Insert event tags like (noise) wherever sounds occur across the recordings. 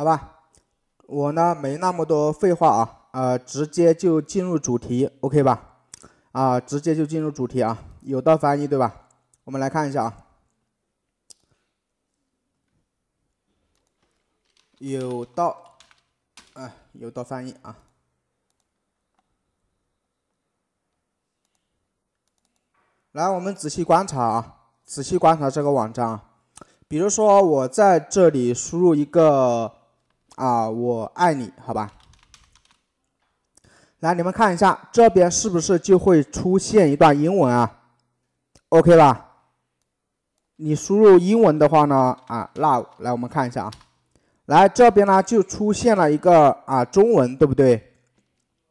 好吧，我呢没那么多废话啊，呃，直接就进入主题，OK 吧？啊，直接就进入主题啊，有道翻译对吧？我们来看一下啊，有道，哎，有道翻译啊。来，我们仔细观察啊，仔细观察这个网站啊。比如说，我在这里输入一个啊，我爱你，好吧？来，你们看一下，这边是不是就会出现一段英文啊？OK 吧？你输入英文的话呢，啊，love，来，我们看一下啊。来，这边呢就出现了一个啊中文，对不对？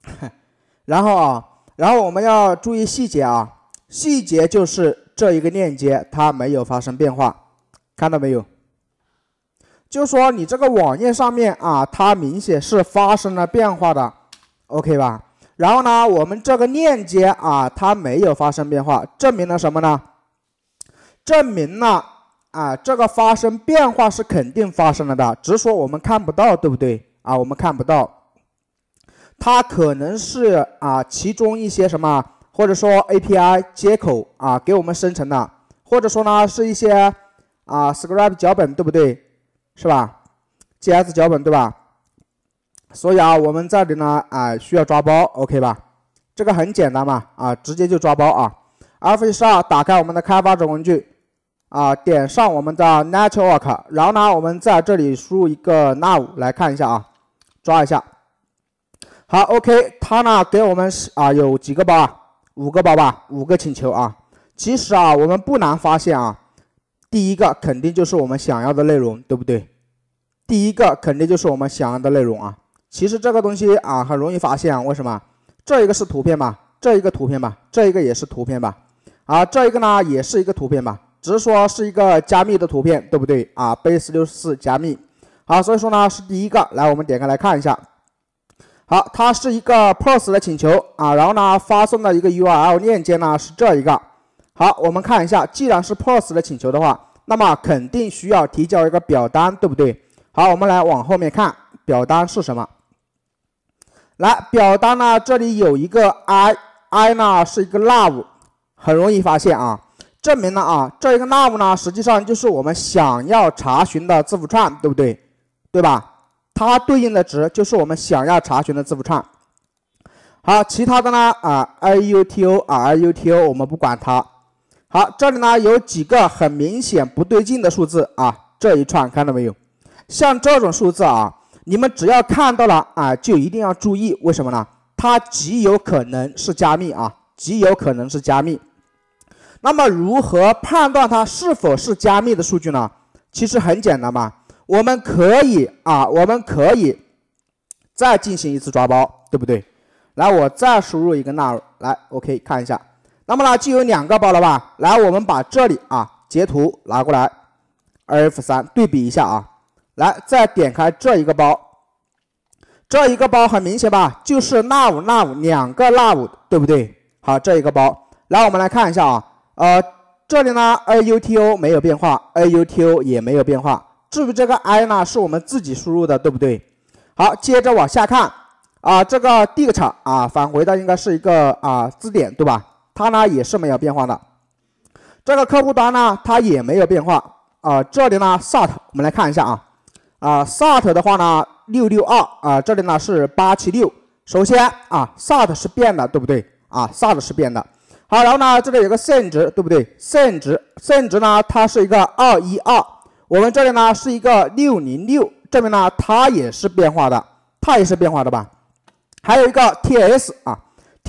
(laughs) 然后啊，然后我们要注意细节啊。细节就是这一个链接它没有发生变化，看到没有？就说你这个网页上面啊，它明显是发生了变化的，OK 吧？然后呢，我们这个链接啊，它没有发生变化，证明了什么呢？证明了啊，这个发生变化是肯定发生了的，只是说我们看不到，对不对？啊，我们看不到，它可能是啊，其中一些什么？或者说 API 接口啊给我们生成的，或者说呢是一些啊 Script 脚本，对不对？是吧？GS 脚本对吧？所以啊，我们这里呢啊需要抓包，OK 吧？这个很简单嘛啊，直接就抓包啊。Alpha 十二打开我们的开发者工具啊，点上我们的 Network，然后呢我们在这里输入一个 Now 来看一下啊，抓一下。好，OK，它呢给我们啊有几个包啊？五个包吧，五个请求啊。其实啊，我们不难发现啊，第一个肯定就是我们想要的内容，对不对？第一个肯定就是我们想要的内容啊。其实这个东西啊，很容易发现，为什么？这一个是图片吧，这一个图片吧，这一个也是图片吧，啊，这一个呢也是一个图片吧，只是说是一个加密的图片，对不对？啊，base 六十四加密。好，所以说呢是第一个。来，我们点开来看一下。好，它是一个 POST 的请求啊，然后呢，发送的一个 URL 链接呢是这一个。好，我们看一下，既然是 POST 的请求的话，那么肯定需要提交一个表单，对不对？好，我们来往后面看，表单是什么？来，表单呢，这里有一个 i，i 呢是一个 love，很容易发现啊，证明了啊，这一个 love 呢，实际上就是我们想要查询的字符串，对不对？对吧？它对应的值就是我们想要查询的字符串。好，其他的呢啊，IUTO 啊，IUTO 我们不管它。好，这里呢有几个很明显不对劲的数字啊，这一串看到没有？像这种数字啊，你们只要看到了啊，就一定要注意，为什么呢？它极有可能是加密啊，极有可能是加密。那么如何判断它是否是加密的数据呢？其实很简单嘛。我们可以啊，我们可以再进行一次抓包，对不对？来，我再输入一个纳入，来，OK，看一下。那么呢，就有两个包了吧？来，我们把这里啊截图拿过来，F 三对比一下啊。来，再点开这一个包，这一个包很明显吧？就是 love love 两个 love，对不对？好，这一个包。来，我们来看一下啊，呃，这里呢，AUTO 没有变化，AUTO 也没有变化。至于这个 i 呢，是我们自己输入的，对不对？好，接着往下看啊，这个 dict 啊，返回的应该是一个啊字典，对吧？它呢也是没有变化的。这个客户端呢，它也没有变化啊。这里呢，sat 我们来看一下啊啊，sat 的话呢，六六二啊，这里呢是八七六。首先啊，sat 是变的，对不对？啊，sat 是变的。好，然后呢，这里有个 sen 值，对不对？sen 值，sen 值呢，它是一个二一二。我们这里呢是一个六零六，证明呢它也是变化的，它也是变化的吧？还有一个 TS 啊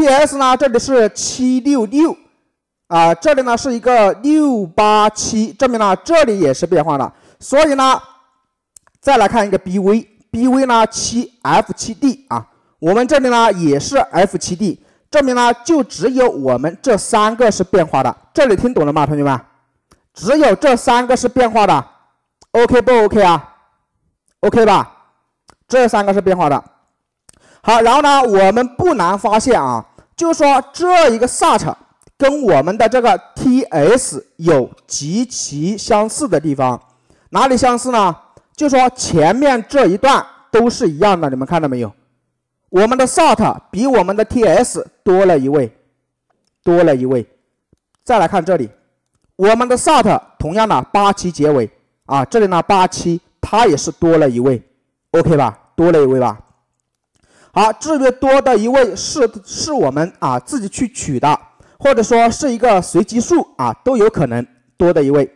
，TS 呢这里是七六六啊，这里呢是一个六八七，证明呢这里也是变化的。所以呢，再来看一个 BV，BV 呢七 F 七 D 啊，我们这里呢也是 F 七 D，证明呢就只有我们这三个是变化的。这里听懂了吗，同学们？只有这三个是变化的。OK 不 OK 啊？OK 吧，这三个是变化的。好，然后呢，我们不难发现啊，就说这一个 SAT 跟我们的这个 TS 有极其相似的地方。哪里相似呢？就说前面这一段都是一样的，你们看到没有？我们的 sort 比我们的 ts 多了一位，多了一位。再来看这里，我们的 sort 同样的八七结尾啊，这里呢八七它也是多了一位，OK 吧？多了一位吧？好，至于多的一位是是我们啊自己去取的，或者说是一个随机数啊，都有可能多的一位。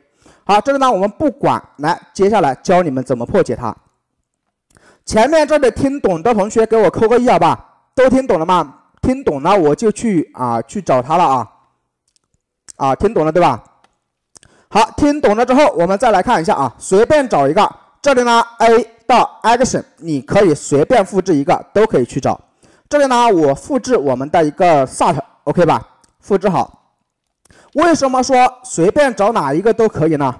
好，这个呢我们不管，来，接下来教你们怎么破解它。前面这里听懂的同学给我扣个一，好吧？都听懂了吗？听懂了我就去啊去找它了啊。啊，听懂了对吧？好，听懂了之后，我们再来看一下啊，随便找一个，这里呢 A 到 Action，你可以随便复制一个，都可以去找。这里呢，我复制我们的一个 Sort，OK 吧？复制好。为什么说随便找哪一个都可以呢？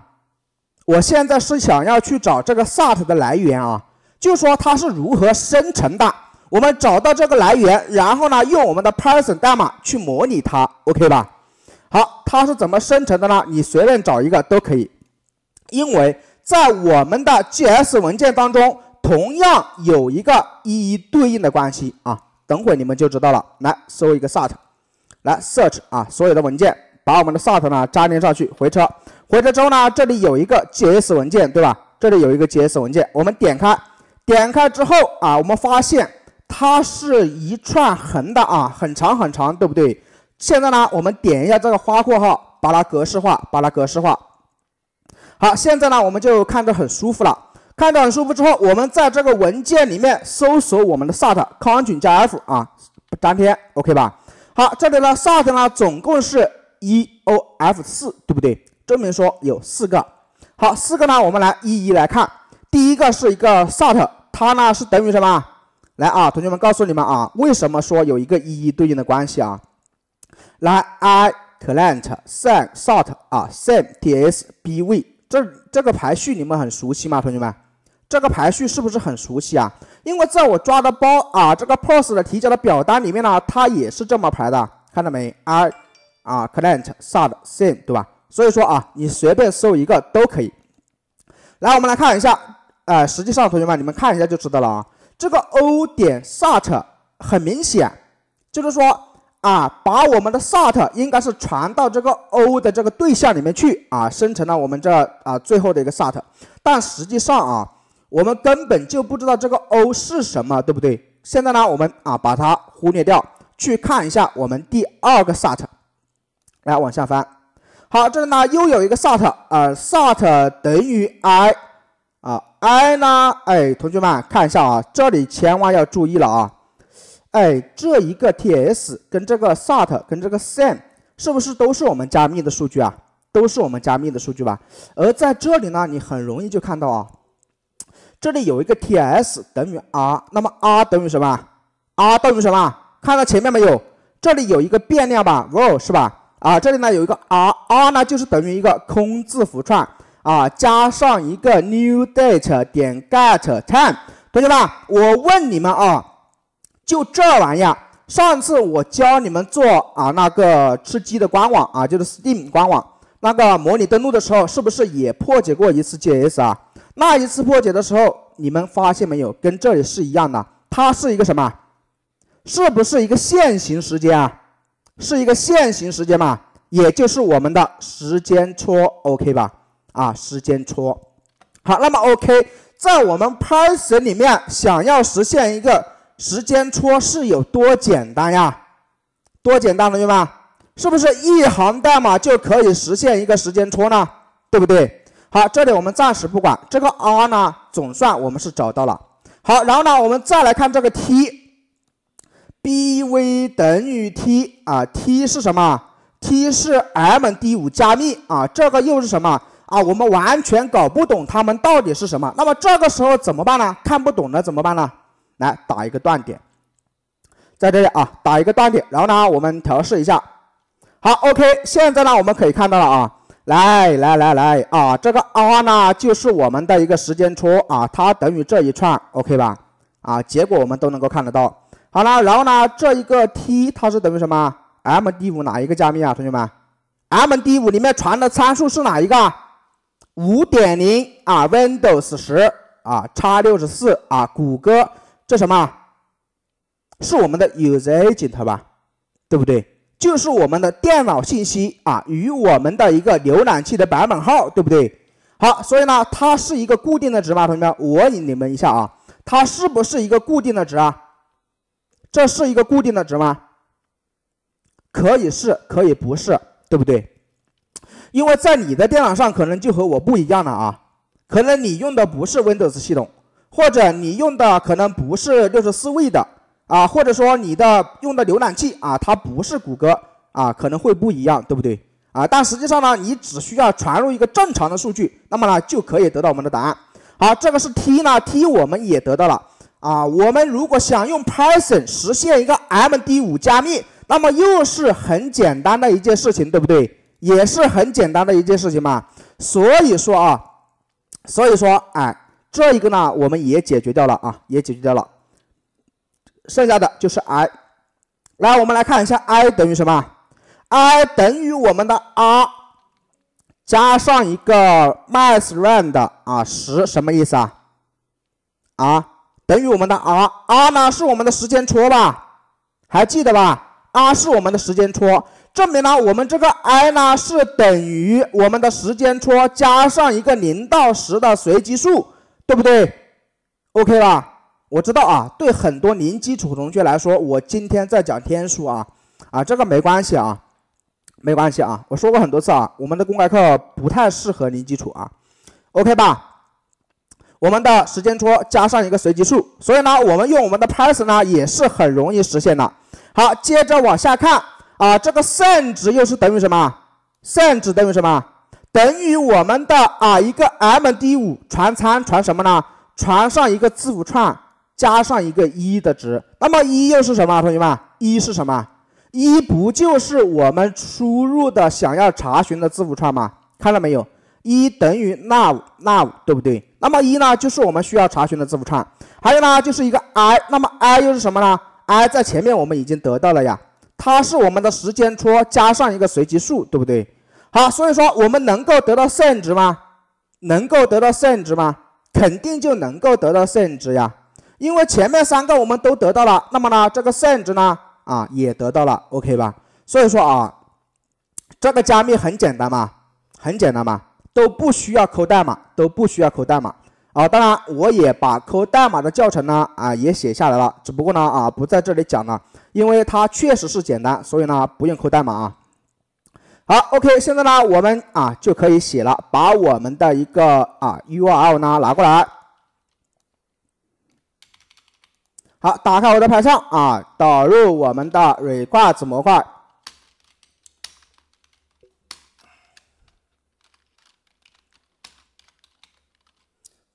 我现在是想要去找这个 Sort 的来源啊，就说它是如何生成的。我们找到这个来源，然后呢，用我们的 Python 代码去模拟它，OK 吧？好，它是怎么生成的呢？你随便找一个都可以，因为在我们的 GS 文件当中，同样有一个一一对应的关系啊。等会你们就知道了。来搜一个 sort，来 search 啊，所有的文件，把我们的 sort 呢粘连上去，回车，回车之后呢，这里有一个 GS 文件，对吧？这里有一个 GS 文件，我们点开，点开之后啊，我们发现它是一串横的啊，很长很长，对不对？现在呢，我们点一下这个花括号，把它格式化，把它格式化。好，现在呢，我们就看着很舒服了。看着很舒服之后，我们在这个文件里面搜索我们的 sort，Ctrl 加 F 啊，粘贴，OK 吧？好，这里呢，sort 呢总共是 EOF 四，对不对？证明说有四个。好，四个呢，我们来一一来看。第一个是一个 sort，它呢是等于什么？来啊，同学们告诉你们啊，为什么说有一个一一对应的关系啊？来，i client send sort 啊，send ts bv 这这个排序你们很熟悉吗？同学们，这个排序是不是很熟悉啊？因为在我抓的包啊，这个 pos 的提交的表单里面呢，它也是这么排的，看到没？i 啊 client sort sin 对吧？所以说啊，你随便搜一个都可以。来，我们来看一下，呃，实际上同学们你们看一下就知道了啊，这个 o 点 sort 很明显就是说。啊，把我们的 sort 应该是传到这个 o 的这个对象里面去啊，生成了我们这啊最后的一个 sort，但实际上啊，我们根本就不知道这个 o 是什么，对不对？现在呢，我们啊把它忽略掉，去看一下我们第二个 sort，来往下翻，好，这里呢又有一个 sort，啊，sort 等于 i，啊，i 呢，哎，同学们看一下啊，这里千万要注意了啊。哎，这一个 ts 跟这个 sort 跟这个 send 是不是都是我们加密的数据啊？都是我们加密的数据吧？而在这里呢，你很容易就看到啊，这里有一个 ts 等于 r，那么 r 等于什么？r 等于什么？看到前面没有？这里有一个变量吧，row 是吧？啊，这里呢有一个 r，r 呢就是等于一个空字符串啊，加上一个 new date 点 get time。同学们，我问你们啊。就这玩意儿，上次我教你们做啊那个吃鸡的官网啊，就是 Steam 官网那个模拟登录的时候，是不是也破解过一次 JS 啊？那一次破解的时候，你们发现没有，跟这里是一样的，它是一个什么？是不是一个现行时间啊？是一个现行时间嘛？也就是我们的时间戳，OK 吧？啊，时间戳。好，那么 OK，在我们 Python 里面想要实现一个。时间戳是有多简单呀？多简单，同学们，是不是一行代码就可以实现一个时间戳呢？对不对？好，这里我们暂时不管这个 r 呢，总算我们是找到了。好，然后呢，我们再来看这个 t，bv 等于 t 啊，t 是什么？t 是 MD5 加密啊，这个又是什么啊？我们完全搞不懂它们到底是什么。那么这个时候怎么办呢？看不懂了怎么办呢？来打一个断点，在这里啊，打一个断点，然后呢，我们调试一下。好，OK，现在呢，我们可以看到了啊，来来来来啊，这个 R 呢就是我们的一个时间戳啊，它等于这一串，OK 吧？啊，结果我们都能够看得到。好了，然后呢，这一个 T 它是等于什么？MD5 哪一个加密啊，同学们？MD5 里面传的参数是哪一个？五点零啊，Windows 十。啊，叉六十四啊，谷歌这什么？是我们的 user agent 吧，对不对？就是我们的电脑信息啊，与我们的一个浏览器的版本号，对不对？好，所以呢，它是一个固定的值吗？同学们，我问你们一下啊，它是不是一个固定的值啊？这是一个固定的值吗？可以是，可以不是，对不对？因为在你的电脑上可能就和我不一样了啊，可能你用的不是 Windows 系统，或者你用的可能不是六十四位的啊，或者说你的用的浏览器啊，它不是谷歌啊，可能会不一样，对不对？啊，但实际上呢，你只需要传入一个正常的数据，那么呢就可以得到我们的答案。好，这个是 T 呢，T 我们也得到了啊。我们如果想用 Python 实现一个 MD5 加密，那么又是很简单的一件事情，对不对？也是很简单的一件事情嘛，所以说啊，所以说哎，这一个呢我们也解决掉了啊，也解决掉了，剩下的就是 i，来我们来看一下 i 等于什么？i 等于我们的 r 加上一个 mathRand 啊十什么意思啊？啊等于我们的 r，r 呢是我们的时间戳吧？还记得吧？r 是我们的时间戳。证明了我们这个 i 呢是等于我们的时间戳加上一个零到十的随机数，对不对？OK 吧？我知道啊，对很多零基础同学来说，我今天在讲天数啊，啊这个没关系啊，没关系啊，我说过很多次啊，我们的公开课不太适合零基础啊，OK 吧？我们的时间戳加上一个随机数，所以呢，我们用我们的 Python 呢也是很容易实现的。好，接着往下看。啊，这个 sin 值又是等于什么？sin 值等于什么？等于我们的啊一个 MD5 传参传什么呢？传上一个字符串加上一个一的值。那么一又是什么？同学们，一是什么？一不就是我们输入的想要查询的字符串吗？看到没有？一等于 nav nav 对不对？那么一呢就是我们需要查询的字符串。还有呢就是一个 i，那么 i 又是什么呢？i 在前面我们已经得到了呀。它是我们的时间戳加上一个随机数，对不对？好，所以说我们能够得到 sin 值吗？能够得到 sin 值吗？肯定就能够得到 sin 值呀，因为前面三个我们都得到了，那么呢，这个 sin 值呢，啊，也得到了，OK 吧？所以说啊，这个加密很简单嘛，很简单嘛，都不需要抠代码，都不需要抠代码。啊，当然我也把抠代码的教程呢，啊，也写下来了，只不过呢，啊，不在这里讲了。因为它确实是简单，所以呢不用抠代码啊。好，OK，现在呢我们啊就可以写了，把我们的一个啊 URL 呢拿过来。好，打开我的排障啊，导入我们的 request 模块，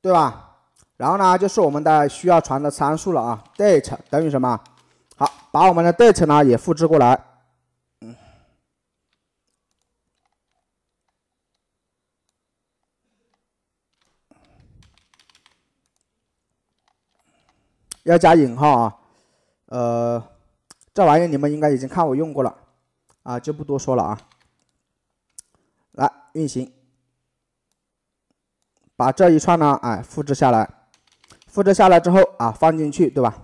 对吧？然后呢就是我们的需要传的参数了啊，date 等于什么？好，把我们的 date 呢也复制过来，嗯，要加引号啊，呃，这玩意你们应该已经看我用过了，啊，就不多说了啊。来运行，把这一串呢，哎，复制下来，复制下来之后啊，放进去，对吧？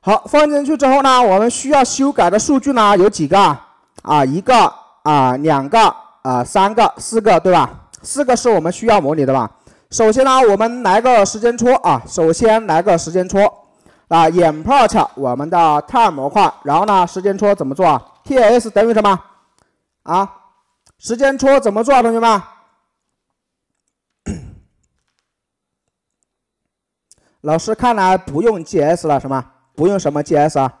好，放进去之后呢，我们需要修改的数据呢有几个啊？一个啊，两个啊，三个，四个，对吧？四个是我们需要模拟的吧？首先呢，我们来个时间戳啊，首先来个时间戳啊，import 我们的 time 模块，然后呢，时间戳怎么做啊？ts 等于什么啊？时间戳怎么做啊，同学们？(coughs) 老师看来不用 gs 了，是吗？不用什么 GS 啊？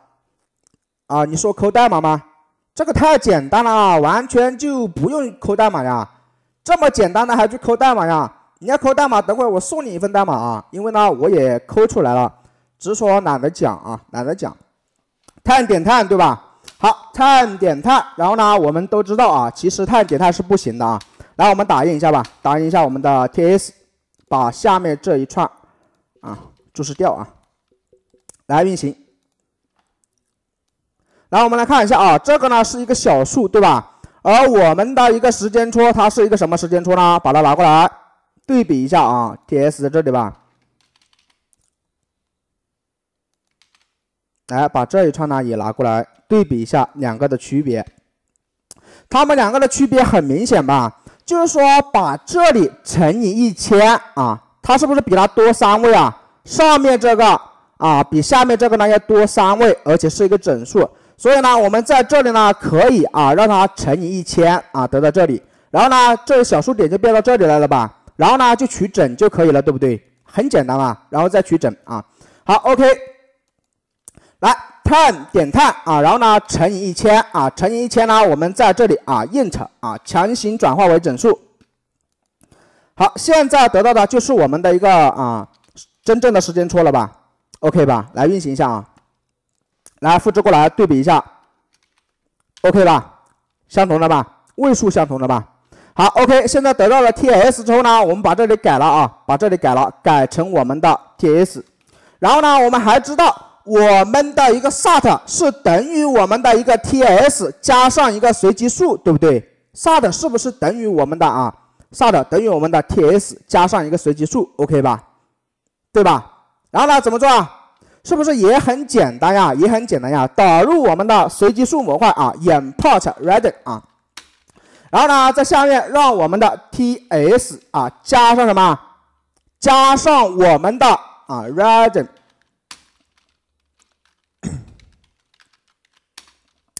啊，你说抠代码吗？这个太简单了啊，完全就不用抠代码呀。这么简单的还去抠代码呀？你要抠代码，等会我送你一份代码啊。因为呢，我也抠出来了，只是说懒得讲啊，懒得讲。碳点碳对吧？好，碳点碳，然后呢，我们都知道啊，其实碳点碳是不行的啊。来，我们打印一下吧，打印一下我们的 TS，把下面这一串啊注释掉啊。来运行，来我们来看一下啊，这个呢是一个小数，对吧？而我们的一个时间戳，它是一个什么时间戳呢？把它拿过来对比一下啊，TS 这里吧。来，把这一串呢也拿过来对比一下两个的区别。它们两个的区别很明显吧？就是说把这里乘以一千啊，它是不是比它多三位啊？上面这个啊比下面这个呢要多三位，而且是一个整数。所以呢，我们在这里呢可以啊让它乘以一千啊得到这里，然后呢这个小数点就变到这里来了吧？然后呢就取整就可以了，对不对？很简单嘛，然后再取整啊。好，OK。来，turn 点 turn 啊，然后呢乘以一千啊，乘以一千呢，我们在这里啊 int 啊强行转化为整数。好，现在得到的就是我们的一个啊真正的时间戳了吧？OK 吧？来运行一下啊，来复制过来对比一下，OK 吧？相同的吧？位数相同的吧？好，OK，现在得到了 TS 之后呢，我们把这里改了啊，把这里改了，改成我们的 TS。然后呢，我们还知道。我们的一个 sat 是等于我们的一个 ts 加上一个随机数，对不对？sat 是不是等于我们的啊？sat 等于我们的 ts 加上一个随机数，OK 吧？对吧？然后呢，怎么做啊？是不是也很简单呀？也很简单呀！导入我们的随机数模块啊，import random 啊，然后呢，在下面让我们的 ts 啊加上什么？加上我们的啊 random。(coughs)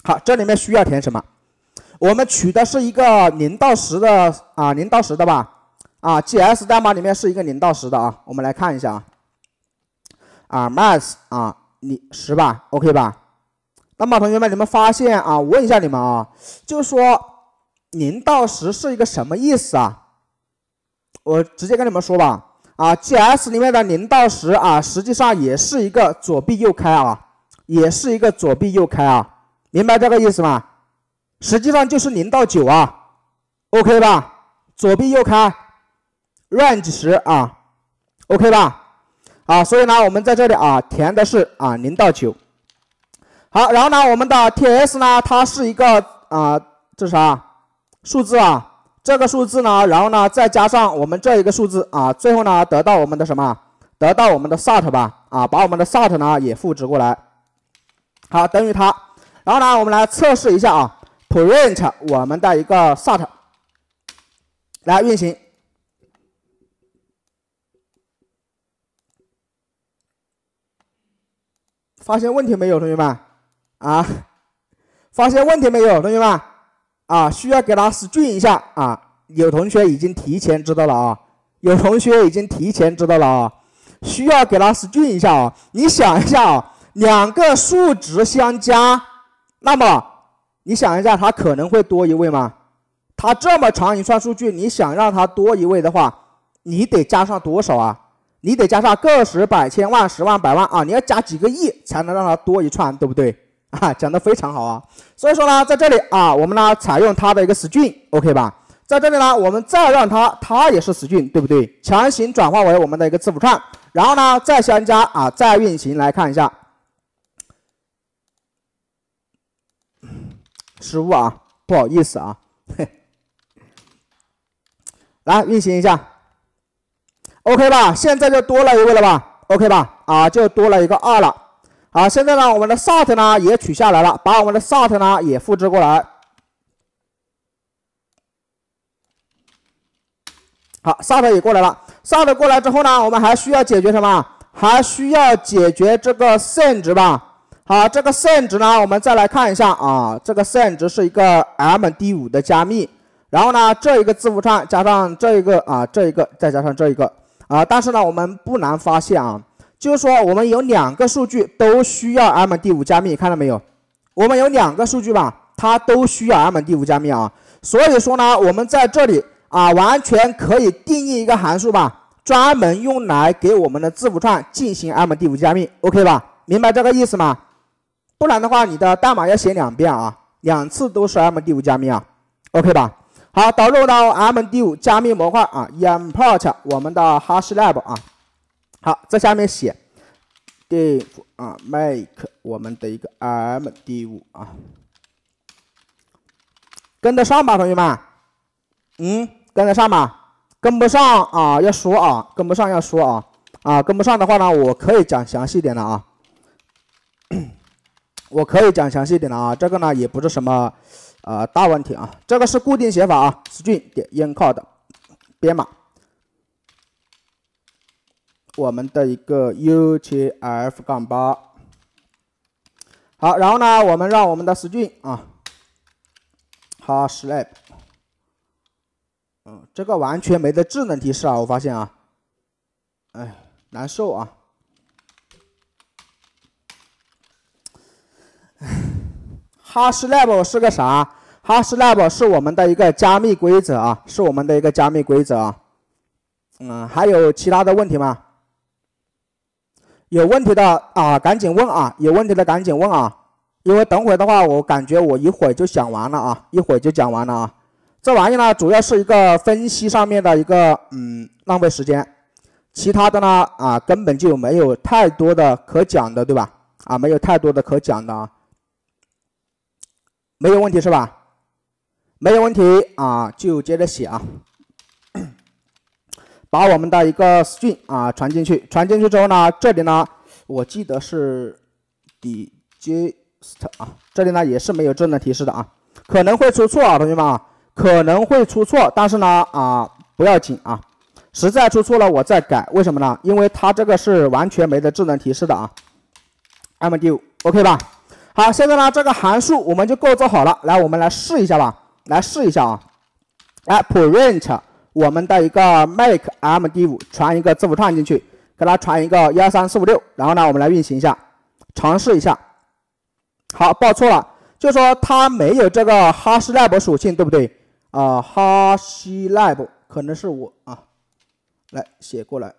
好，这里面需要填什么？我们取的是一个零到十的啊，零到十的吧？啊，GS 代码里面是一个零到十的啊。我们来看一下啊，啊，math 啊，你十吧，OK 吧？那么同学们，你们发现啊，我问一下你们啊，就是说零到十是一个什么意思啊？我直接跟你们说吧，啊，GS 里面的零到十啊，实际上也是一个左闭右开啊，也是一个左闭右开啊。明白这个意思吗？实际上就是零到九啊，OK 吧？左闭右开，range 十啊，OK 吧？啊，所以呢，我们在这里啊填的是啊零到九。好，然后呢，我们的 TS 呢，它是一个啊，这是啥数字啊？这个数字呢，然后呢再加上我们这一个数字啊，最后呢得到我们的什么？得到我们的 sat 吧？啊，把我们的 sat 呢也复制过来，好，等于它。然后呢，我们来测试一下啊，print 我们的一个 sat，来运行，发现问题没有，同学们？啊，发现问题没有，同学们？啊，需要给他 string 一下啊，有同学已经提前知道了啊，有同学已经提前知道了啊，需要给他 string 一下啊，你想一下啊，两个数值相加。那么你想一下，它可能会多一位吗？它这么长一串数据，你想让它多一位的话，你得加上多少啊？你得加上个十百千万十万百万啊！你要加几个亿才能让它多一串，对不对？(laughs) 啊，讲的非常好啊！所以说呢，在这里啊，我们呢采用它的一个 string，OK 吧？在这里呢，我们再让它，它也是 string，对不对？强行转化为我们的一个字符串，然后呢再相加啊，再运行来看一下。失误啊，不好意思啊，(laughs) 来运行一下，OK 吧？现在就多了一位了吧？OK 吧？啊，就多了一个二了。好，现在呢，我们的 sort 呢也取下来了，把我们的 sort 呢也复制过来。好，sort 也过来了。sort 过来之后呢，我们还需要解决什么？还需要解决这个 send 值吧？好，这个 SIN 值呢，我们再来看一下啊，这个 SIN 值是一个 MD5 的加密，然后呢，这一个字符串加上这一个啊，这一个再加上这一个啊，但是呢，我们不难发现啊，就是说我们有两个数据都需要 MD5 加密，看到没有？我们有两个数据吧，它都需要 MD5 加密啊，所以说呢，我们在这里啊，完全可以定义一个函数吧，专门用来给我们的字符串进行 MD5 加密，OK 吧？明白这个意思吗？不然的话，你的代码要写两遍啊，两次都是 MD5 加密啊，OK 吧？好，导入到 MD5 加密模块啊，import 我们的 HashLab 啊，好，在下面写 div 啊，make 我们的一个 MD5 啊。跟得上吧，同学们？嗯，跟得上吗？跟不上啊，要说啊，跟不上要说啊，啊，跟不上的话呢，我可以讲详细点的啊，(clears throat) 我可以讲详细点的啊，这个呢也不是什么呃大问题啊，这个是固定写法啊，string 点 encode 编码，我们的一个 UTF 杠八，好，然后呢，我们让我们的 string 啊，hashlab。嗯，这个完全没得智能提示啊！我发现啊，哎，难受啊。Hashlab 是个啥？hashlab 是我们的一个加密规则啊，是我们的一个加密规则啊。嗯，还有其他的问题吗？有问题的啊，赶紧问啊！有问题的赶紧问啊！因为等会的话，我感觉我一会儿就讲完了啊，一会儿就讲完了啊。这玩意呢，主要是一个分析上面的一个，嗯，浪费时间。其他的呢，啊，根本就没有太多的可讲的，对吧？啊，没有太多的可讲的啊，没有问题是吧？没有问题啊，就接着写啊，(clears throat) 把我们的一个 string 啊传进去，传进去之后呢，这里呢，我记得是 digest 啊，这里呢也是没有智能提示的啊，可能会出错啊，同学们啊。可能会出错，但是呢，啊，不要紧啊，实在出错了我再改。为什么呢？因为它这个是完全没得智能提示的啊。MD5，OK 吧？好，现在呢，这个函数我们就构造好了。来，我们来试一下吧，来试一下啊。来，print 我们的一个 make MD5 传一个字符串进去，给它传一个一二三四五六，然后呢，我们来运行一下，尝试一下。好，报错了，就说它没有这个 hashlab 属性，对不对？啊，哈希 lab 可能是我啊，来写过来，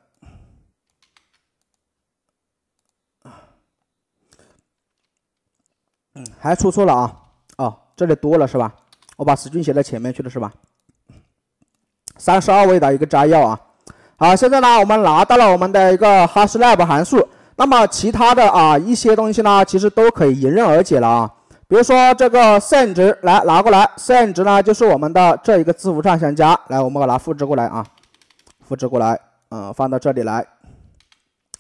嗯，还出错了啊，哦，这里多了是吧？我把时序写在前面去了是吧？三十二位的一个摘要啊，好，现在呢，我们拿到了我们的一个 hashlab 函数，那么其他的啊一些东西呢，其实都可以迎刃而解了啊。比如说这个 sin 值来拿过来，sin 值呢就是我们的这一个字符串相加，来我们把它复制过来啊，复制过来，嗯，放到这里来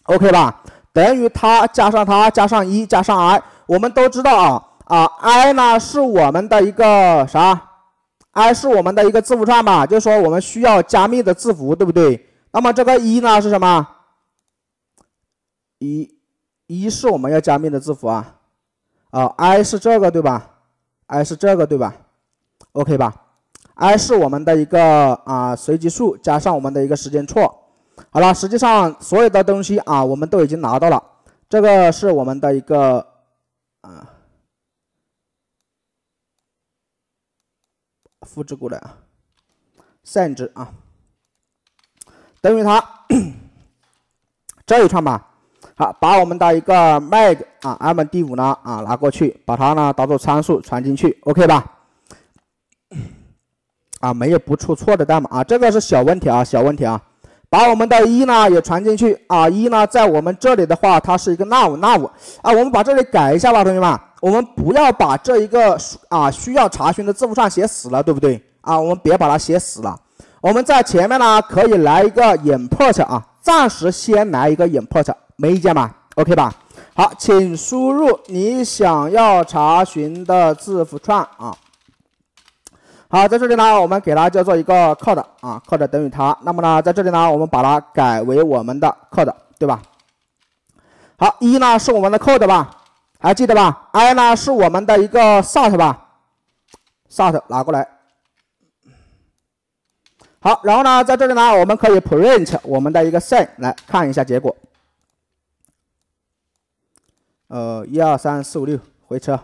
，OK 吧？等于它加上它加上一加上 i，我们都知道啊啊，i 呢是我们的一个啥？i 是我们的一个字符串嘛，就是说我们需要加密的字符，对不对？那么这个一呢是什么？一，一是我们要加密的字符啊。啊，i 是这个对吧？i 是这个对吧？OK 吧？i 是我们的一个啊随机数加上我们的一个时间错。好了，实际上所有的东西啊，我们都已经拿到了。这个是我们的一个啊，复制过来啊，sin 值啊，等于它这一串吧。好，把我们的一个 mag 啊 MD5 呢啊拿过去，把它呢当做参数传进去，OK 吧？啊，没有不出错的代码啊，这个是小问题啊，小问题啊。把我们的一呢也传进去啊，一呢在我们这里的话，它是一个 nav nav 啊，我们把这里改一下吧，同学们，我们不要把这一个啊需要查询的字符串写死了，对不对？啊，我们别把它写死了，我们在前面呢可以来一个 import 啊，暂时先来一个 import。没意见吧？OK 吧？好，请输入你想要查询的字符串啊。好，在这里呢，我们给它叫做一个 code 啊，code 等于它。那么呢，在这里呢，我们把它改为我们的 code，对吧？好，一呢是我们的 code 吧？还记得吧？i 呢是我们的一个 sort 吧？sort 拿过来。好，然后呢，在这里呢，我们可以 print 我们的一个 sin 来看一下结果。呃，一二三四五六，回车，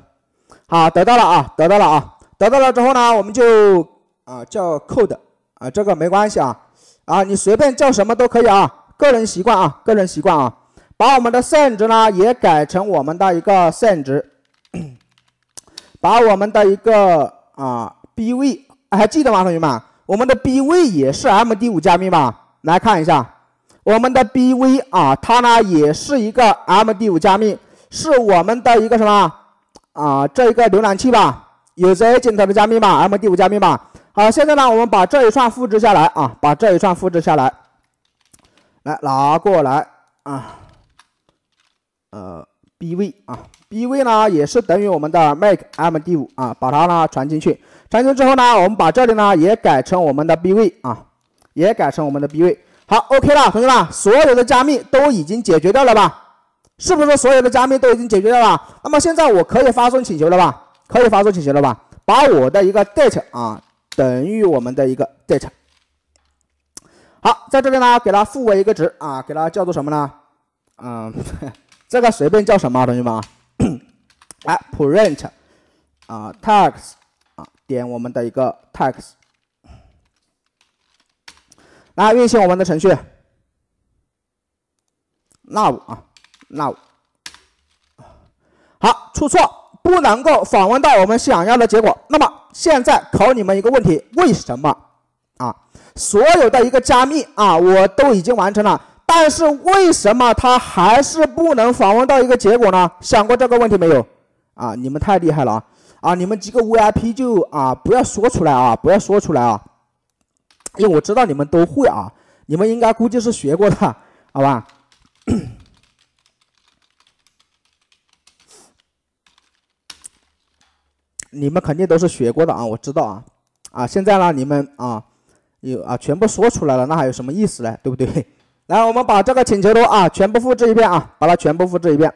好，得到了啊，得到了啊，得到了之后呢，我们就啊叫 code 啊，这个没关系啊，啊，你随便叫什么都可以啊，个人习惯啊，个人习惯啊，把我们的 sin 值呢也改成我们的一个 sin 值，(clears throat) 把我们的一个啊 bv 还记得吗，同学们？我们的 bv 也是 MD5 加密吧？来看一下，我们的 bv 啊，它呢也是一个 MD5 加密。是我们的一个什么啊？这一个浏览器吧，user agent 的加密码，MD5 加密码。好，现在呢，我们把这一串复制下来啊，把这一串复制下来，来拿过来啊，呃，bv 啊，bv 呢也是等于我们的 make MD5 啊，把它呢传进去，传进去之后呢，我们把这里呢也改成我们的 bv 啊，也改成我们的 bv。好，OK 了，同学们，所有的加密都已经解决掉了吧？是不是所有的加密都已经解决掉了？那么现在我可以发送请求了吧？可以发送请求了吧？把我的一个 date 啊等于我们的一个 date。好，在这里呢，给它赋为一个值啊，给它叫做什么呢？嗯，(laughs) 这个随便叫什么，同学们啊？来，(coughs) print 啊，tax 啊，点我们的一个 tax。来运行我们的程序，now 啊，now，好，出错，不能够访问到我们想要的结果。那么现在考你们一个问题：为什么啊？所有的一个加密啊，我都已经完成了，但是为什么它还是不能访问到一个结果呢？想过这个问题没有？啊，你们太厉害了啊！啊，你们几个 VIP 就啊，不要说出来啊，不要说出来啊。因为我知道你们都会啊，你们应该估计是学过的，好吧？你们肯定都是学过的啊，我知道啊，啊，现在呢，你们啊，有啊，全部说出来了，那还有什么意思呢？对不对？(laughs) 来，我们把这个请求图啊，全部复制一遍啊，把它全部复制一遍。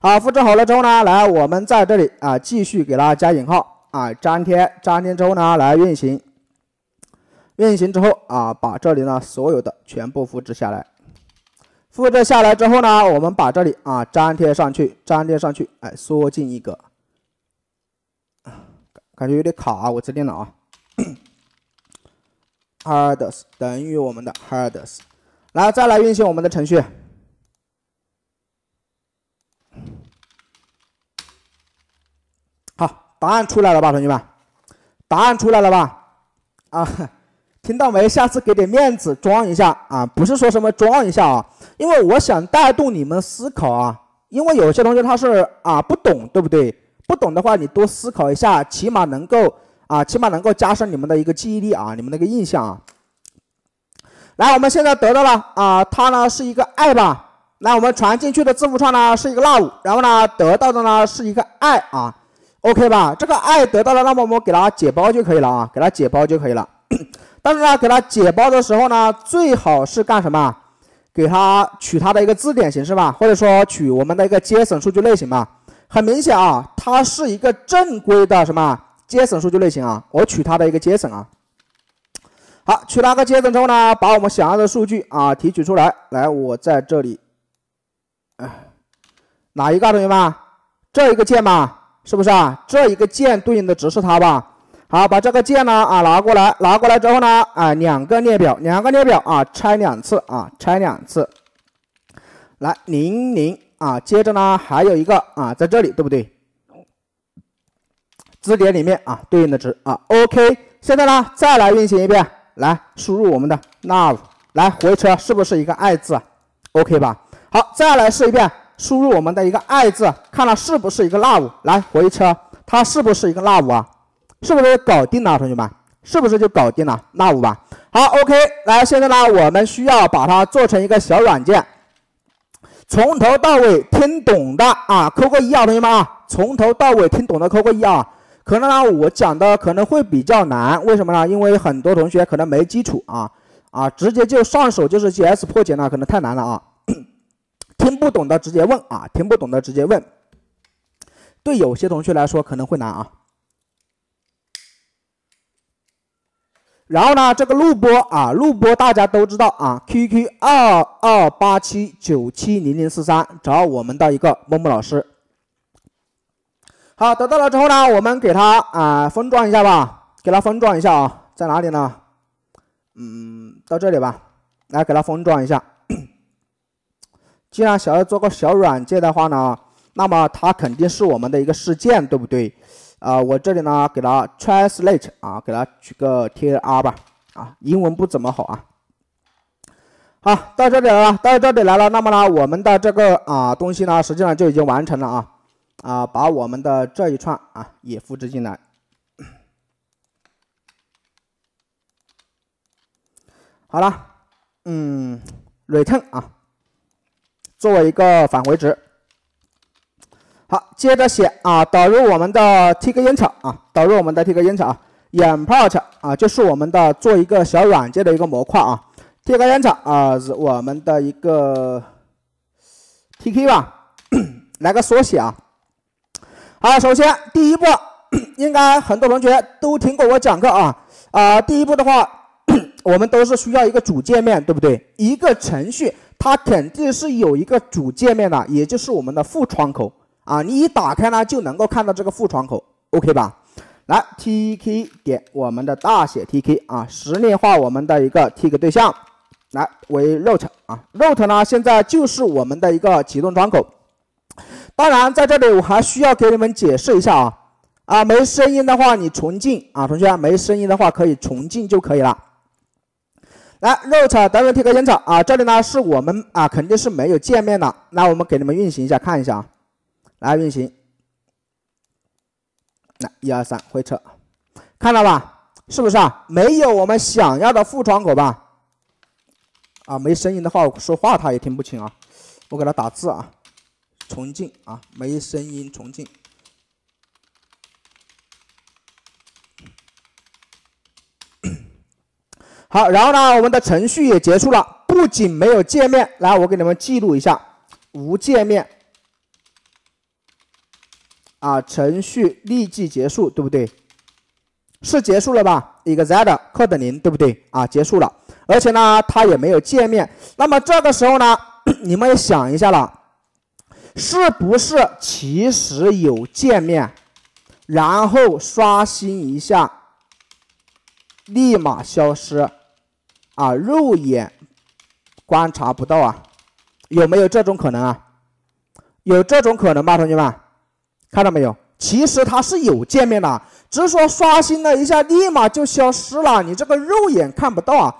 好，复制好了之后呢，来，我们在这里啊，继续给它加引号啊，粘贴，粘贴之后呢，来运行。运行之后啊，把这里呢所有的全部复制下来。复制下来之后呢，我们把这里啊粘贴上去，粘贴上去，哎，缩进一格，感觉有点卡啊，我这电脑啊。(coughs) Hardes 等于我们的 Hardes，来再来运行我们的程序。好，答案出来了吧，同学们？答案出来了吧？啊。听到没？下次给点面子，装一下啊！不是说什么装一下啊，因为我想带动你们思考啊。因为有些同学他是啊不懂，对不对？不懂的话，你多思考一下，起码能够啊，起码能够加深你们的一个记忆力啊，你们的一个印象啊。来，我们现在得到了啊，它呢是一个 i 吧？那我们传进去的字符串呢是一个 love，然后呢得到的呢是一个 i 啊，OK 吧？这个 i 得到了，那么我们给它解包就可以了啊，给它解包就可以了。(coughs) 但是呢，给它解包的时候呢，最好是干什么？给它取它的一个字典形式吧，或者说取我们的一个 JSON 数据类型吧。很明显啊，它是一个正规的什么 JSON 数据类型啊。我取它的一个 JSON 啊。好，取那个 JSON 之后呢，把我们想要的数据啊提取出来。来，我在这里，哎，哪一个同学们？这一个键嘛，是不是啊？这一个键对应的值是它吧？好，把这个键呢啊拿过来，拿过来之后呢，啊两个列表，两个列表啊拆两次啊拆两次，来零零啊，接着呢还有一个啊在这里对不对？字典里面啊对应的值啊，OK，现在呢再来运行一遍，来输入我们的 love，来回车是不是一个爱字？OK 吧？好，再来试一遍，输入我们的一个爱字，看它是不是一个 love？来回车，它是不是一个 love 啊？是不是搞定了，同学们？是不是就搞定了？love 吧。好，OK，来，现在呢，我们需要把它做成一个小软件，从头到尾听懂的啊，扣个一啊，同学们啊，从头到尾听懂的扣个一啊。可能呢，我讲的可能会比较难，为什么呢？因为很多同学可能没基础啊啊，直接就上手就是 GS 破解呢，可能太难了啊。(clears throat) 听不懂的直接问啊，听不懂的直接问。对有些同学来说可能会难啊。然后呢，这个录播啊，录播大家都知道啊，QQ 二二八七九七零零四三，找我们的一个默默老师。好，得到了之后呢，我们给它啊封装一下吧，给它封装一下啊，在哪里呢？嗯，到这里吧，来给它封装一下。既然想要做个小软件的话呢，那么它肯定是我们的一个事件，对不对？啊我这里呢给它 translate 啊给它取个 tr 吧啊英文不怎么好啊。好到这里了到这里来了那么呢我们的这个啊东西呢实际上就已经完成了啊啊把我们的这一串啊也复制进来。好了嗯 return 啊作为一个返回值好，接着写啊，导入我们的 Tik Int 啊，导入我们的 Tik Int 啊，import 啊，就是我们的做一个小软件的一个模块啊，Tik Int 啊是我们的一个 Tk 吧，(clears throat) 来个缩写啊。好，首先第一步，(clears throat) 应该很多同学都听过我讲课啊啊，第一步的话，(clears throat) 我们都是需要一个主界面，对不对？一个程序它肯定是有一个主界面的，也就是我们的副窗口。啊，你一打开呢，就能够看到这个副窗口，OK 吧？来，tk 点我们的大写 tk 啊，实例化我们的一个 tick 对象，来为 root 啊，root 呢现在就是我们的一个启动窗口。当然，在这里我还需要给你们解释一下啊，啊，没声音的话你重进啊，同学没声音的话可以重进就可以了。来，root 等于 tick 烟草啊，这里呢是我们啊肯定是没有界面的，那我们给你们运行一下看一下啊。来运行，来一二三回车，看到吧？是不是啊？没有我们想要的副窗口吧？啊，没声音的话，我说话他也听不清啊。我给他打字啊，重进啊，没声音重进。(coughs) 好，然后呢，我们的程序也结束了，不仅没有界面，来，我给你们记录一下，无界面。啊，程序立即结束，对不对？是结束了吧？exit code 零，对不对？啊，结束了。而且呢，它也没有界面。那么这个时候呢，你们也想一下了，是不是其实有界面，然后刷新一下，立马消失？啊，肉眼观察不到啊？有没有这种可能啊？有这种可能吧，同学们？看到没有？其实它是有界面的，只是说刷新了一下，立马就消失了，你这个肉眼看不到啊。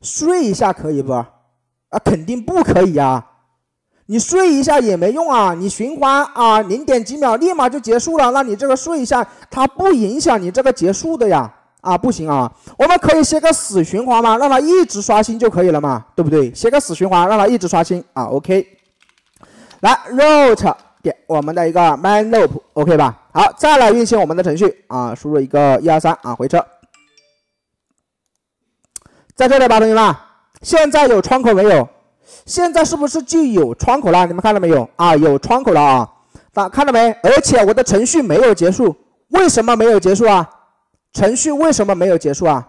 睡一下可以不？啊，肯定不可以啊。你睡一下也没用啊，你循环啊，零点几秒立马就结束了，那你这个睡一下，它不影响你这个结束的呀。啊，不行啊，我们可以写个死循环嘛，让它一直刷新就可以了嘛，对不对？写个死循环，让它一直刷新啊。OK，来，root。点我们的一个 main loop，OK 吧？好，再来运行我们的程序啊，输入一个一二三啊，回车，在这里吧，同学们，现在有窗口没有？现在是不是就有窗口了？你们看到没有啊？有窗口了啊！大看到没？而且我的程序没有结束，为什么没有结束啊？程序为什么没有结束啊？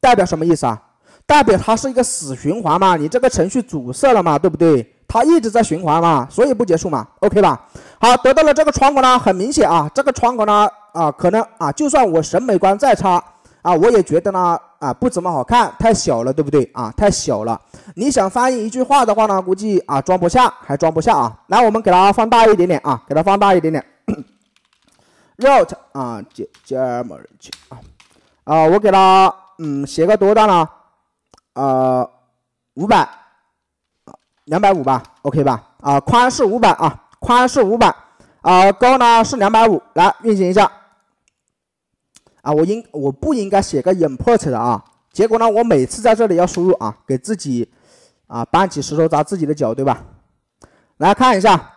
代表什么意思啊？代表它是一个死循环嘛？你这个程序阻塞了嘛？对不对？它一直在循环嘛，所以不结束嘛，OK 吧？好，得到了这个窗口呢，很明显啊，这个窗口呢，啊，可能啊，就算我审美观再差啊，我也觉得呢，啊，不怎么好看，太小了，对不对啊？太小了。你想翻译一句话的话呢，估计啊，装不下，还装不下啊。来，我们给它放大一点点啊，给它放大一点点。(coughs) root 啊，节节目去啊，啊，我给它嗯写个多大呢？呃，五百。两百五吧，OK 吧？啊，宽是五百啊，宽是五百啊，高呢是两百五。来运行一下啊，我应我不应该写个 import 的啊？结果呢，我每次在这里要输入啊，给自己啊搬起石头砸自己的脚，对吧？来看一下，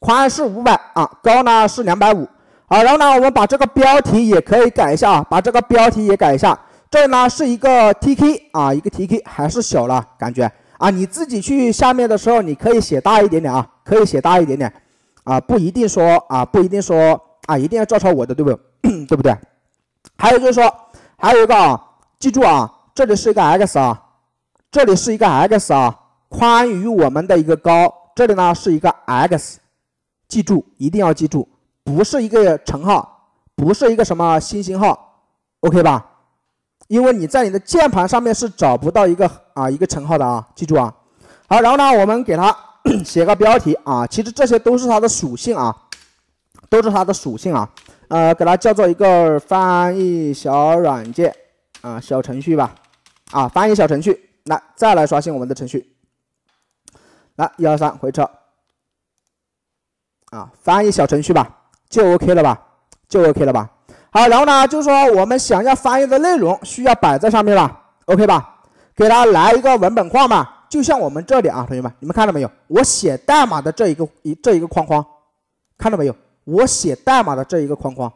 宽是五百啊，高呢是两百五。好，然后呢，我们把这个标题也可以改一下啊，把这个标题也改一下。这呢是一个 TK 啊，一个 TK 还是小了，感觉。啊，你自己去下面的时候，你可以写大一点点啊，可以写大一点点，啊，不一定说啊，不一定说啊，一定要照抄我的，对不对？(coughs) 对不对？还有就是说，还有一个啊，记住啊，这里是一个 x 啊，这里是一个 x 啊，宽于我们的一个高，这里呢是一个 x，记住，一定要记住，不是一个乘号，不是一个什么星星号，OK 吧？因为你在你的键盘上面是找不到一个啊一个乘号的啊，记住啊。好，然后呢，我们给它 (coughs) 写个标题啊，其实这些都是它的属性啊，都是它的属性啊。呃，给它叫做一个翻译小软件啊，小程序吧。啊，翻译小程序，来再来刷新我们的程序。来，一二三，回车。啊，翻译小程序吧，就 OK 了吧？就 OK 了吧？好，然后呢，就是说我们想要翻译的内容需要摆在上面了，OK 吧？给它来一个文本框嘛，就像我们这里啊，同学们，你们看到没有？我写代码的这一个一这一个框框，看到没有？我写代码的这一个框框，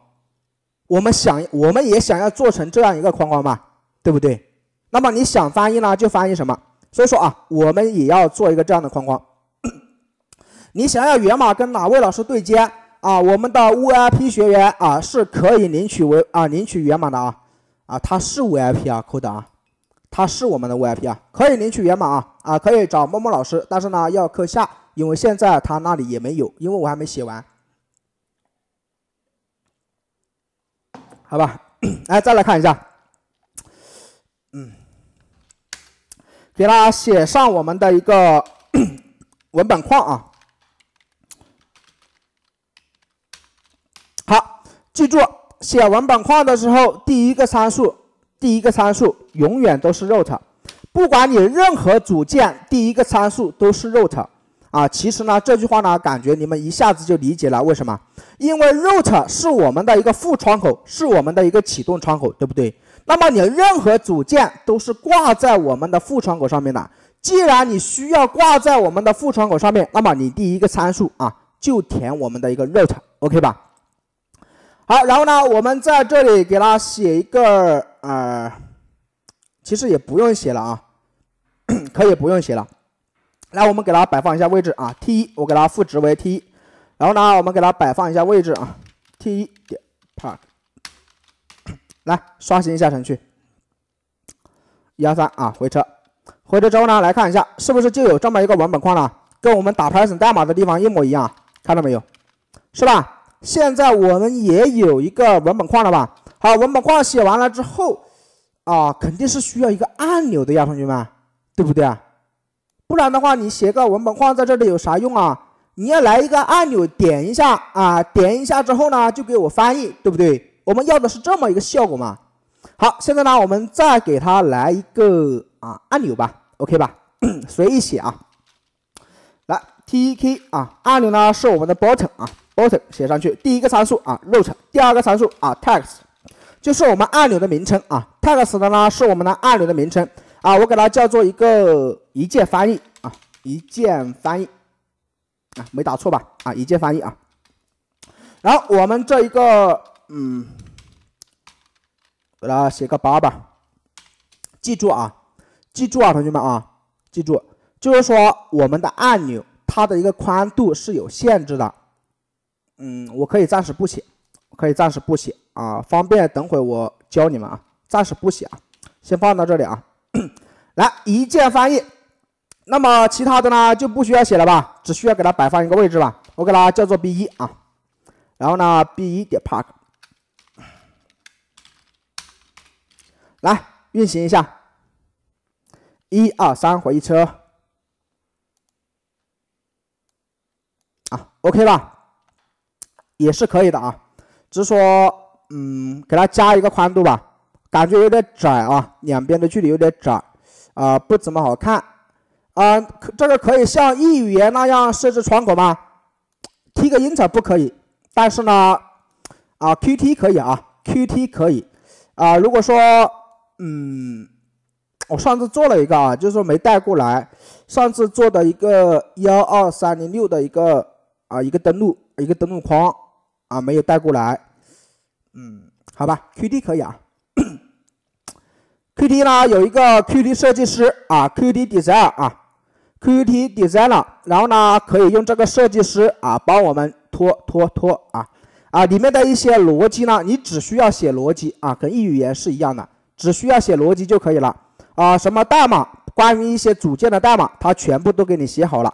我们想我们也想要做成这样一个框框嘛，对不对？那么你想翻译呢，就翻译什么？所以说啊，我们也要做一个这样的框框。(coughs) 你想要源码跟哪位老师对接啊？我们的 VIP 学员啊是可以领取为啊领取源码的啊啊，他是 VIP 啊，扣的啊，他是我们的 VIP 啊，可以领取源码啊啊，可以找默默老师，但是呢要课下，因为现在他那里也没有，因为我还没写完。好吧，来 (coughs) 再来看一下，嗯，给他写上我们的一个 (coughs) 文本框啊。好，记住写文本框的时候，第一个参数，第一个参数永远都是 root，不管你任何组件，第一个参数都是 root。啊，其实呢，这句话呢，感觉你们一下子就理解了，为什么？因为 root 是我们的一个副窗口，是我们的一个启动窗口，对不对？那么你任何组件都是挂在我们的副窗口上面的。既然你需要挂在我们的副窗口上面，那么你第一个参数啊，就填我们的一个 root，OK 吧？好，然后呢，我们在这里给它写一个呃，其实也不用写了啊，(coughs) 可以不用写了。来，我们给它摆放一下位置啊，T 一，我给它赋值为 T 一，然后呢，我们给它摆放一下位置啊，T 一点 Park，(coughs) 来刷新一下程序，一二三啊，回车，回车之后呢，来看一下是不是就有这么一个文本框了，跟我们打 Python 代码的地方一模一样，看到没有？是吧？现在我们也有一个文本框了吧？好，文本框写完了之后啊，肯定是需要一个按钮的呀，同学们，对不对啊？不然的话，你写个文本框在这里有啥用啊？你要来一个按钮，点一下啊，点一下之后呢，就给我翻译，对不对？我们要的是这么一个效果嘛。好，现在呢，我们再给它来一个啊按钮吧，OK 吧？(clears throat) 随意写啊。来，T E K 啊，按钮呢是我们的 button 啊，button 写上去。第一个参数啊，root，第二个参数啊，text，就是我们按钮的名称啊，text 的呢是我们的按钮的名称。啊，我给它叫做一个一键翻译啊，一键翻译啊，没打错吧？啊，一键翻译啊。然后我们这一个，嗯，给它写个八吧。记住啊，记住啊，同学们啊，记住，就是说我们的按钮它的一个宽度是有限制的。嗯，我可以暂时不写，可以暂时不写啊，方便等会我教你们啊，暂时不写啊，先放到这里啊。来一键翻译，那么其他的呢就不需要写了吧，只需要给它摆放一个位置吧。我给它叫做 B 一啊，然后呢 B 一点 Park，来运行一下，一二三回车啊，OK 吧？也是可以的啊，只是说嗯，给它加一个宽度吧。感觉有点窄啊，两边的距离有点窄，啊，不怎么好看，啊，这个可以像 E 语言那样设置窗口吗？T 个 int 不可以，但是呢，啊，Qt 可以啊，Qt 可以，啊，如果说，嗯，我上次做了一个啊，就是说没带过来，上次做的一个幺二三零六的一个啊一个登录一个登录框啊没有带过来，嗯，好吧，Qt 可以啊。Qt 呢有一个 Qt 设计师啊，Qt Designer 啊，Qt Designer，然后呢可以用这个设计师啊帮我们拖拖拖啊啊里面的一些逻辑呢，你只需要写逻辑啊，跟 E 语言是一样的，只需要写逻辑就可以了啊。什么代码，关于一些组件的代码，它全部都给你写好了。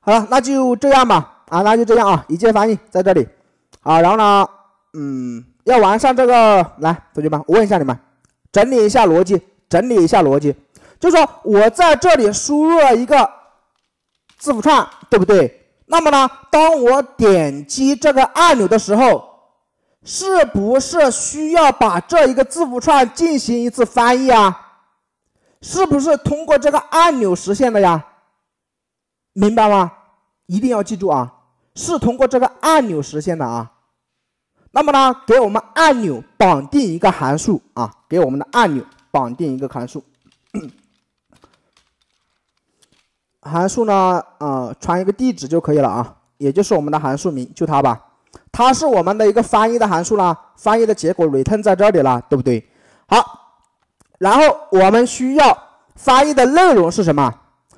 好了，那就这样吧啊，那就这样啊，一键翻译在这里啊，然后呢，嗯，要完善这个，来，同学们，我问一下你们。整理一下逻辑，整理一下逻辑，就说我在这里输入了一个字符串，对不对？那么呢，当我点击这个按钮的时候，是不是需要把这一个字符串进行一次翻译啊？是不是通过这个按钮实现的呀？明白吗？一定要记住啊，是通过这个按钮实现的啊。那么呢，给我们按钮绑定一个函数啊，给我们的按钮绑定一个函数。(coughs) 函数呢，呃，传一个地址就可以了啊，也就是我们的函数名，就它吧。它是我们的一个翻译的函数啦，翻译的结果 return 在这里了，对不对？好，然后我们需要翻译的内容是什么？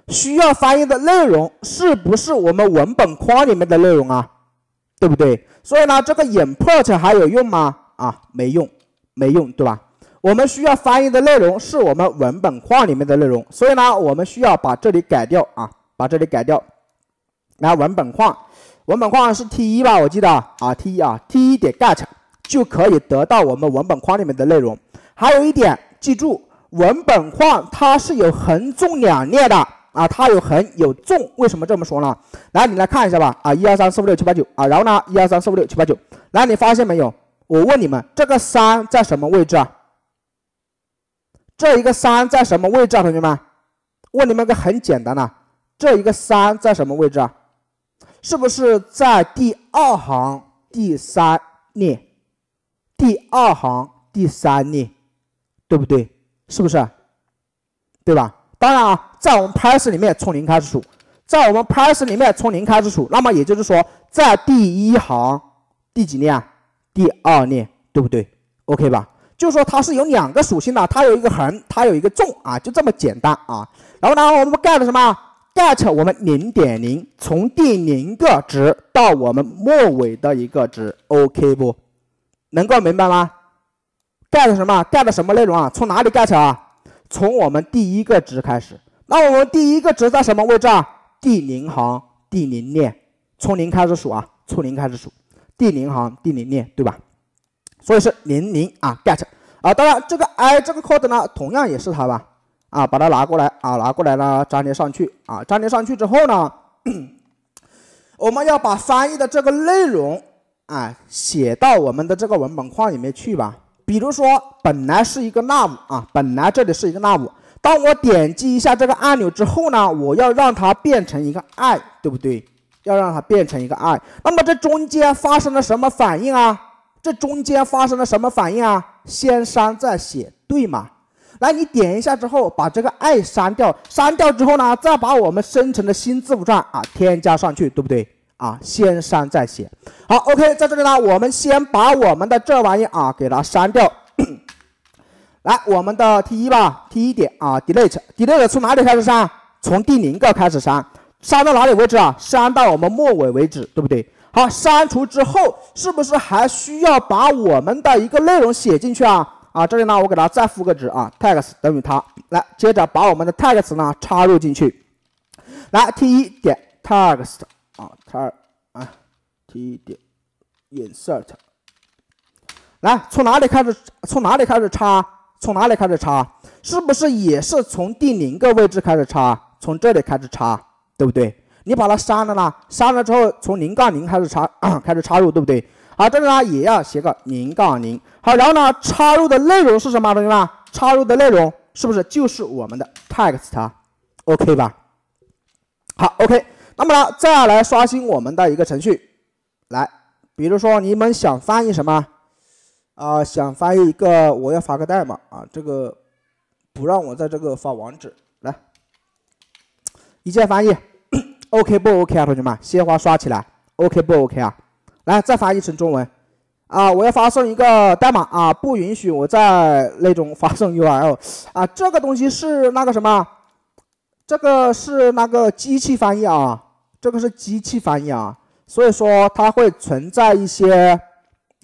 需要翻译的内容是不是我们文本框里面的内容啊？对不对？所以呢，这个 import 还有用吗？啊，没用，没用，对吧？我们需要翻译的内容是我们文本框里面的内容，所以呢，我们需要把这里改掉啊，把这里改掉。来，文本框，文本框是 T 一吧？我记得啊，T 一啊，T 一点 get 就可以得到我们文本框里面的内容。还有一点，记住，文本框它是有横纵两列的啊，它有横有纵。为什么这么说呢？来，你来看一下吧。啊，一二三四五六七八九啊，然后呢，一二三四五六七八九。来，你发现没有？我问你们，这个三在什么位置啊？这一个三在什么位置啊，同学们？问你们个很简单的，这一个三在什么位置啊？是不是在第二行第三列？第二行第三列，对不对？是不是？对吧？当然啊，在我们 Python 里面从零开始数，在我们 Python 里面从零开始数，那么也就是说，在第一行第几列啊？第二列，对不对？OK 吧？就说它是有两个属性的，它有一个横，它有一个纵啊，就这么简单啊。然后呢，我们 get 什么？get 我们零点零，从第零个值到我们末尾的一个值，OK 不？能够明白吗？get 什么？get 什么内容啊？从哪里 get 啊？从我们第一个值开始。那我们第一个值在什么位置啊？第零行第零列，从零开始数啊，从零开始数，第零行第零列，对吧？所以是零零啊，get 啊，当然这个 i 这个 code 呢，同样也是它吧，啊，把它拿过来啊，拿过来呢，粘贴上去啊，粘贴上去之后呢，(clears throat) 我们要把翻译的这个内容啊写到我们的这个文本框里面去吧。比如说本来是一个 nav 啊，本来这里是一个 nav，当我点击一下这个按钮之后呢，我要让它变成一个 i，对不对？要让它变成一个 i，那么这中间发生了什么反应啊？这中间发生了什么反应啊？先删再写，对吗？来，你点一下之后，把这个 i 删掉，删掉之后呢，再把我们生成的新字符串啊添加上去，对不对？啊，先删再写。好，OK，在这里呢，我们先把我们的这玩意啊给它删掉。(coughs) 来，我们的 T 一吧，T 一点啊，delete，delete 从哪里开始删？从第零个开始删，删到哪里为止啊？删到我们末尾为止，对不对？好，删除之后是不是还需要把我们的一个内容写进去啊？啊，这里呢，我给它再赋个值啊，text 等于它。来，接着把我们的 text 呢插入进去。来，t 一点 text 啊，t 啊，t 一点 insert。来，从哪里开始？从哪里开始插？从哪里开始插？是不是也是从第零个位置开始插？从这里开始插，对不对？你把它删了呢？删了之后，从零杠零开始插，(clears throat) 开始插入，对不对？好，这里呢也要写个零杠零。好，然后呢，插入的内容是什么？同学们，插入的内容是不是就是我们的 text？OK 吧？好，OK。那么呢，再来刷新我们的一个程序。来，比如说你们想翻译什么？啊，想翻译一个，我要发个代码啊，这个不让我在这个发网址。来，一键翻译。OK 不 OK 啊，同学们，鲜花刷起来。OK 不 OK 啊？来，再翻译成中文啊！我要发送一个代码啊，不允许我在那种发送 URL 啊。这个东西是那个什么？这个是那个机器翻译啊，这个是机器翻译啊，所以说它会存在一些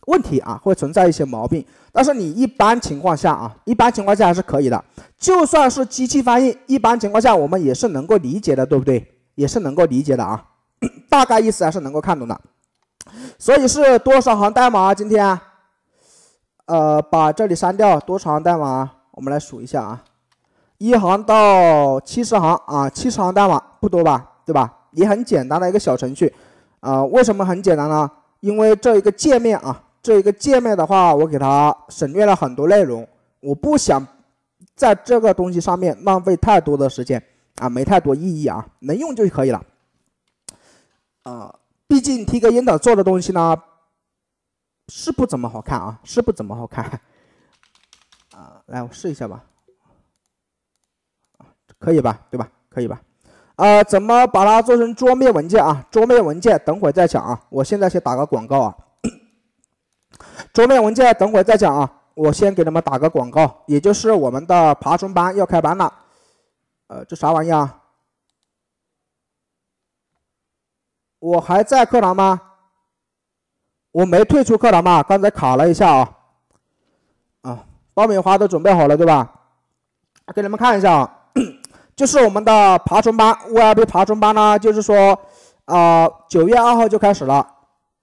问题啊，会存在一些毛病。但是你一般情况下啊，一般情况下还是可以的。就算是机器翻译，一般情况下我们也是能够理解的，对不对？也是能够理解的啊，(clears throat) 大概意思还是能够看懂的。所以是多少行代码啊？今天，呃，把这里删掉，多少行代码？我们来数一下啊，一行到七十行啊，七十行代码不多吧？对吧？也很简单的一个小程序啊。为什么很简单呢？因为这一个界面啊，这一个界面的话，我给它省略了很多内容，我不想在这个东西上面浪费太多的时间。啊，没太多意义啊，能用就可以了。啊，毕竟 T 个 N 的做的东西呢，是不怎么好看啊，是不怎么好看。啊，来我试一下吧。可以吧？对吧？可以吧？呃，怎么把它做成桌面文件啊？桌面文件等会再讲啊，我现在先打个广告啊。桌面文件等会再讲啊，我先给你们打个广告，也就是我们的爬虫班要开班了。呃，这啥玩意啊？我还在课堂吗？我没退出课堂嘛？刚才卡了一下啊。啊，爆米花都准备好了对吧？给你们看一下啊，就是我们的爬虫班 VIP 爬虫班呢，就是说啊，九月二号就开始了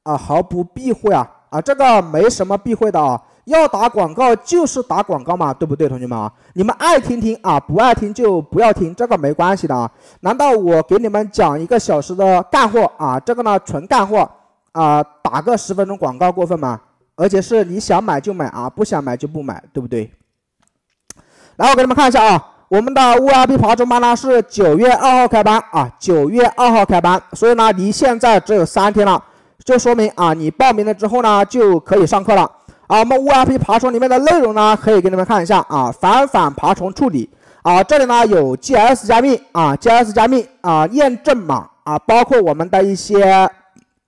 啊，毫不避讳啊。啊，这个没什么避讳的啊，要打广告就是打广告嘛，对不对，同学们啊？你们爱听听啊，不爱听就不要听，这个没关系的啊。难道我给你们讲一个小时的干货啊？这个呢，纯干货啊，打个十分钟广告过分吗？而且是你想买就买啊，不想买就不买，对不对？来，我给你们看一下啊，我们的 VIP 爬虫班呢是九月二号开班啊，九月二号开班，所以呢，离现在只有三天了。就说明啊，你报名了之后呢，就可以上课了啊。我们 VIP 爬虫里面的内容呢，可以给你们看一下啊。反反爬虫处理啊，这里呢有 GS 加密啊，GS 加密啊，验证码啊，包括我们的一些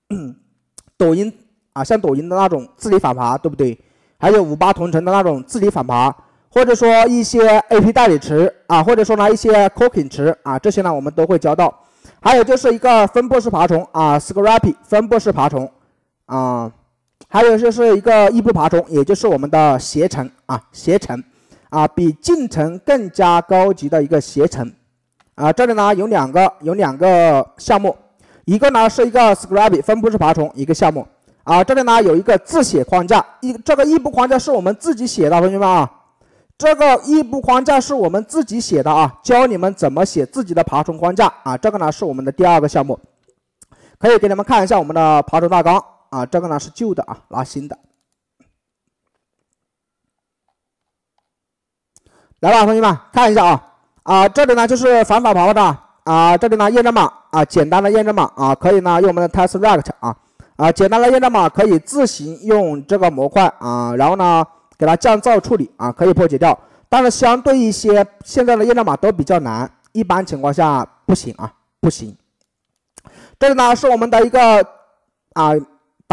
(clears throat) 抖音啊，像抖音的那种治理反爬，对不对？还有五八同城的那种治理反爬，或者说一些 AP 代理池啊，或者说呢一些 cooking 池啊，这些呢我们都会教到。还有就是一个分布式爬虫啊，Scrappy 分布式爬虫啊，还有就是一个异步爬虫，也就是我们的携程啊，携程啊，比进程更加高级的一个携程啊。这里呢有两个有两个项目，一个呢是一个 Scrappy 分布式爬虫一个项目啊。这里呢有一个自写框架，一这个异步框架是我们自己写的，同学们啊。这个异步框架是我们自己写的啊，教你们怎么写自己的爬虫框架啊。这个呢是我们的第二个项目，可以给你们看一下我们的爬虫大纲啊。这个呢是旧的啊，拿新的。来吧，同学们看一下啊啊，这里呢就是反法爬的啊，这里呢验证码啊，简单的验证码啊，可以呢用我们的 TestRect 啊啊，简单的验证码可以自行用这个模块啊，然后呢。给它降噪处理啊，可以破解掉，但是相对一些现在的验证码都比较难，一般情况下不行啊，不行。这里呢是我们的一个啊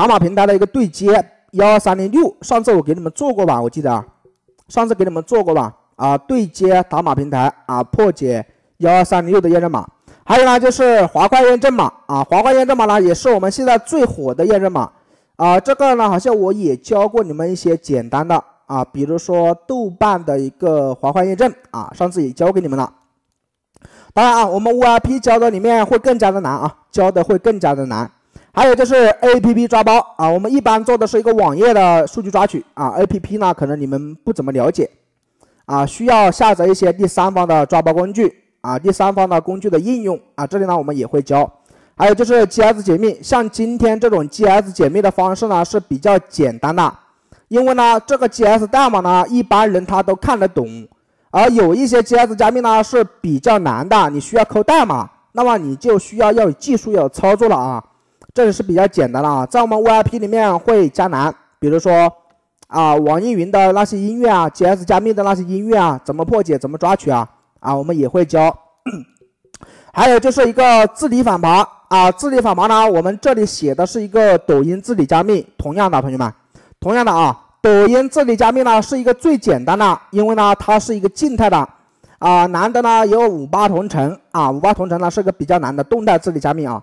打码平台的一个对接幺二三零六，上次我给你们做过吧，我记得啊上次给你们做过吧啊，对接打码平台啊，破解幺二三零六的验证码。还有呢就是滑块验证码啊，滑块验证码呢也是我们现在最火的验证码。啊，这个呢，好像我也教过你们一些简单的啊，比如说豆瓣的一个滑块验证啊，上次也教给你们了。当然啊，我们 VIP 教的里面会更加的难啊，教的会更加的难。还有就是 APP 抓包啊，我们一般做的是一个网页的数据抓取啊，APP 呢可能你们不怎么了解啊，需要下载一些第三方的抓包工具啊，第三方的工具的应用啊，这里呢我们也会教。还有就是 GS 解密，像今天这种 GS 解密的方式呢是比较简单的，因为呢这个 GS 代码呢一般人他都看得懂，而有一些 GS 加密呢是比较难的，你需要抠代码，那么你就需要要有技术要有操作了啊，这里是比较简单的啊，在我们 VIP 里面会加难，比如说啊网易云的那些音乐啊，GS 加密的那些音乐啊，怎么破解，怎么抓取啊，啊我们也会教，(coughs) 还有就是一个治理反爬。啊，治理反爬呢？我们这里写的是一个抖音治理加密，同样的同学们，同样的啊，抖音治理加密呢是一个最简单的，因为呢它是一个静态的，啊，难的呢有五八同城啊，五八同城呢是个比较难的动态治理加密啊，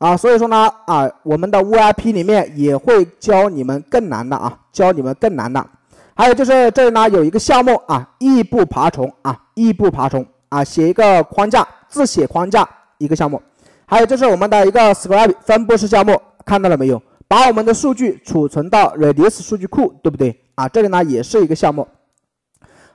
啊，所以说呢啊，我们的 VIP 里面也会教你们更难的啊，教你们更难的，还有就是这里呢有一个项目啊，异步爬虫啊，异步爬虫啊，写一个框架，自写框架一个项目。还有就是我们的一个 Scribe 分布式项目，看到了没有？把我们的数据储存到 Redis 数据库，对不对？啊，这里呢也是一个项目。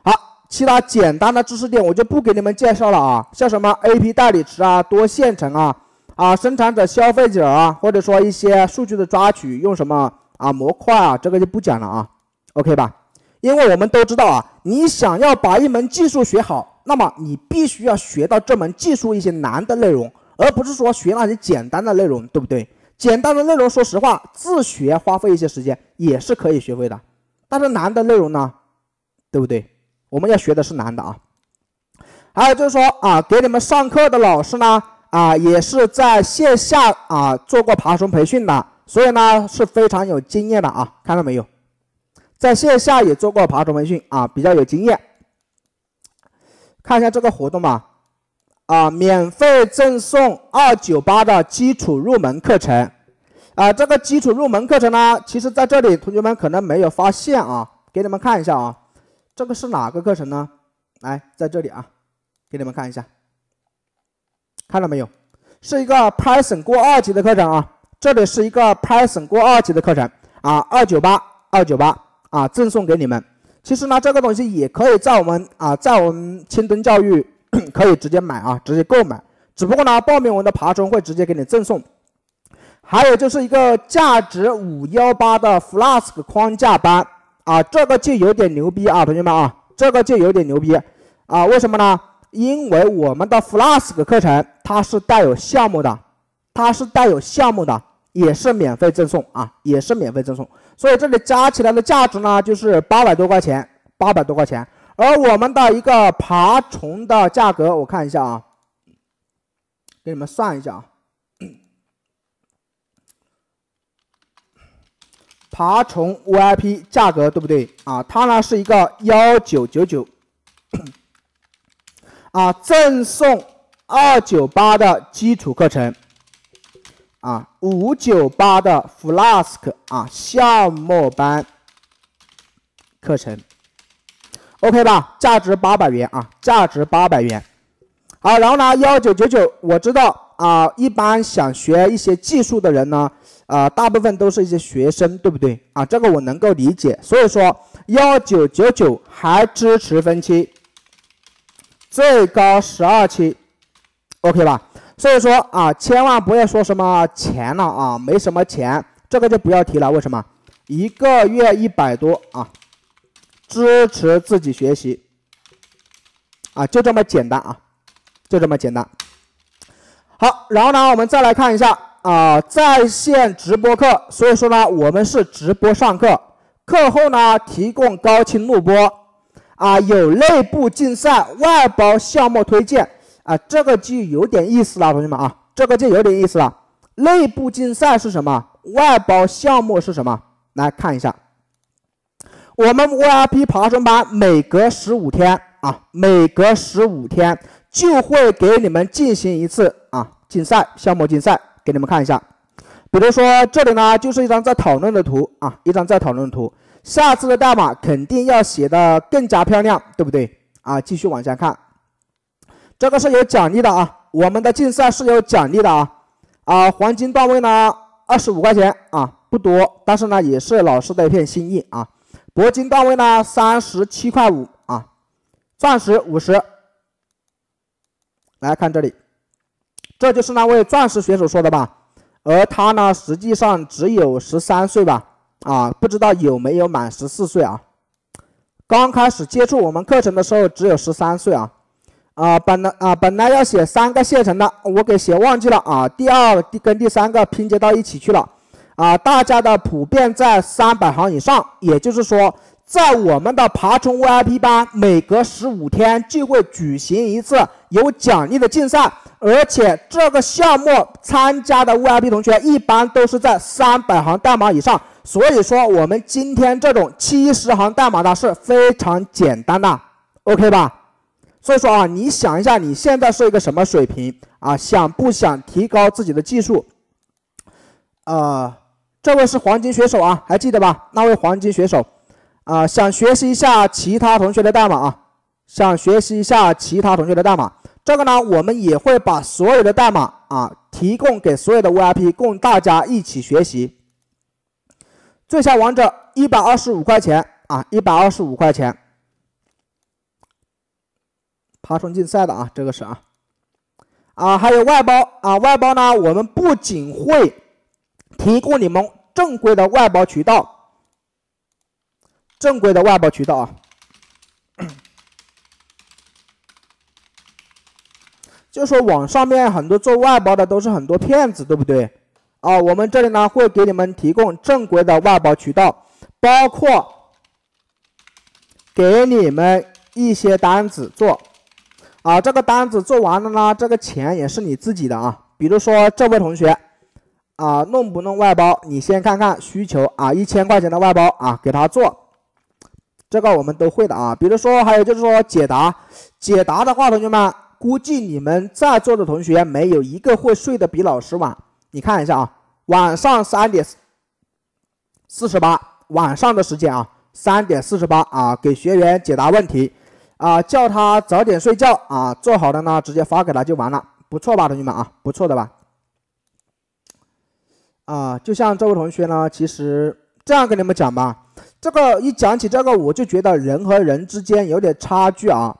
好，其他简单的知识点我就不给你们介绍了啊，像什么 AP 代理池啊、多线程啊、啊生产者、消费者啊，或者说一些数据的抓取用什么啊模块啊，这个就不讲了啊，OK 吧？因为我们都知道啊，你想要把一门技术学好，那么你必须要学到这门技术一些难的内容。而不是说学那些简单的内容，对不对？简单的内容，说实话，自学花费一些时间也是可以学会的。但是难的内容呢，对不对？我们要学的是难的啊。还有就是说啊，给你们上课的老师呢，啊，也是在线下啊做过爬虫培训的，所以呢是非常有经验的啊，看到没有？在线下也做过爬虫培训啊，比较有经验。看一下这个活动吧，啊，免费赠送二九八的基础入门课程，啊，这个基础入门课程呢，其实在这里同学们可能没有发现啊，给你们看一下啊，这个是哪个课程呢？来，在这里啊。给你们看一下，看到没有？是一个 Python 过二级的课程啊，这里是一个 Python 过二级的课程啊，二九八二九八啊，赠送给你们。其实呢，这个东西也可以在我们啊，在我们青灯教育 (coughs) 可以直接买啊，直接购买。只不过呢，报名我们的爬虫会直接给你赠送。还有就是一个价值五幺八的 Flask 框架班啊，这个就有点牛逼啊，同学们啊，这个就有点牛逼啊，为什么呢？因为我们的 Flask 课程它是带有项目的，它是带有项目的，也是免费赠送啊，也是免费赠送。所以这里加起来的价值呢，就是八百多块钱，八百多块钱。而我们的一个爬虫的价格，我看一下啊，给你们算一下啊，(coughs) 爬虫 VIP 价格对不对啊？它呢是一个幺九九九。啊，赠送二九八的基础课程，啊，五九八的 Flask 啊项目班课程，OK 吧？价值八百元啊，价值八百元。好，然后呢，幺九九九，我知道啊，一般想学一些技术的人呢，啊，大部分都是一些学生，对不对？啊，这个我能够理解。所以说，幺九九九还支持分期。最高十二期，OK 吧？所以说啊，千万不要说什么钱了啊，没什么钱，这个就不要提了。为什么？一个月一百多啊，支持自己学习啊，就这么简单啊，就这么简单。好，然后呢，我们再来看一下啊，在线直播课，所以说呢，我们是直播上课，课后呢提供高清录播。啊，有内部竞赛、外包项目推荐啊，这个就有点意思了，同学们啊，这个就有点意思了。内部竞赛是什么？外包项目是什么？来看一下，我们 VIP 爬升班每隔十五天啊，每隔十五天就会给你们进行一次啊竞赛项目竞赛，给你们看一下。比如说这里呢，就是一张在讨论的图啊，一张在讨论的图。下次的代码肯定要写的更加漂亮，对不对啊？继续往下看，这个是有奖励的啊，我们的竞赛是有奖励的啊啊，黄金段位呢二十五块钱啊，不多，但是呢也是老师的一片心意啊。铂金段位呢三十七块五啊，钻石五十。来看这里，这就是那位钻石选手说的吧？而他呢实际上只有十三岁吧？啊，不知道有没有满十四岁啊？刚开始接触我们课程的时候只有十三岁啊。啊，本来啊本来要写三个线程的，我给写忘记了啊。第二第跟第三个拼接到一起去了。啊，大家的普遍在三百行以上，也就是说，在我们的爬虫 VIP 班，每隔十五天就会举行一次有奖励的竞赛，而且这个项目参加的 VIP 同学一般都是在三百行代码以上。所以说，我们今天这种七十行代码的是非常简单的，OK 吧？所以说啊，你想一下，你现在是一个什么水平啊？想不想提高自己的技术？呃，这位是黄金选手啊，还记得吧？那位黄金选手啊，想学习一下其他同学的代码啊？想学习一下其他同学的代码？这个呢，我们也会把所有的代码啊提供给所有的 VIP，供大家一起学习。最小王者一百二十五块钱啊，一百二十五块钱。爬虫竞赛的啊，这个是啊，啊还有外包啊，外包呢，我们不仅会提供你们正规的外包渠道，正规的外包渠道啊，(coughs) 就说网上面很多做外包的都是很多骗子，对不对？啊，我们这里呢会给你们提供正规的外包渠道，包括给你们一些单子做，啊，这个单子做完了呢，这个钱也是你自己的啊。比如说这位同学啊，弄不弄外包？你先看看需求啊，一千块钱的外包啊，给他做，这个我们都会的啊。比如说还有就是说解答，解答的话，同学们估计你们在座的同学没有一个会睡得比老师晚。你看一下啊，晚上三点四十八，晚上的时间啊，三点四十八啊，给学员解答问题啊，叫他早点睡觉啊，做好的呢直接发给他就完了。不错吧，同学们啊，不错的吧？啊，就像这位同学呢，其实这样跟你们讲吧，这个一讲起这个，我就觉得人和人之间有点差距啊。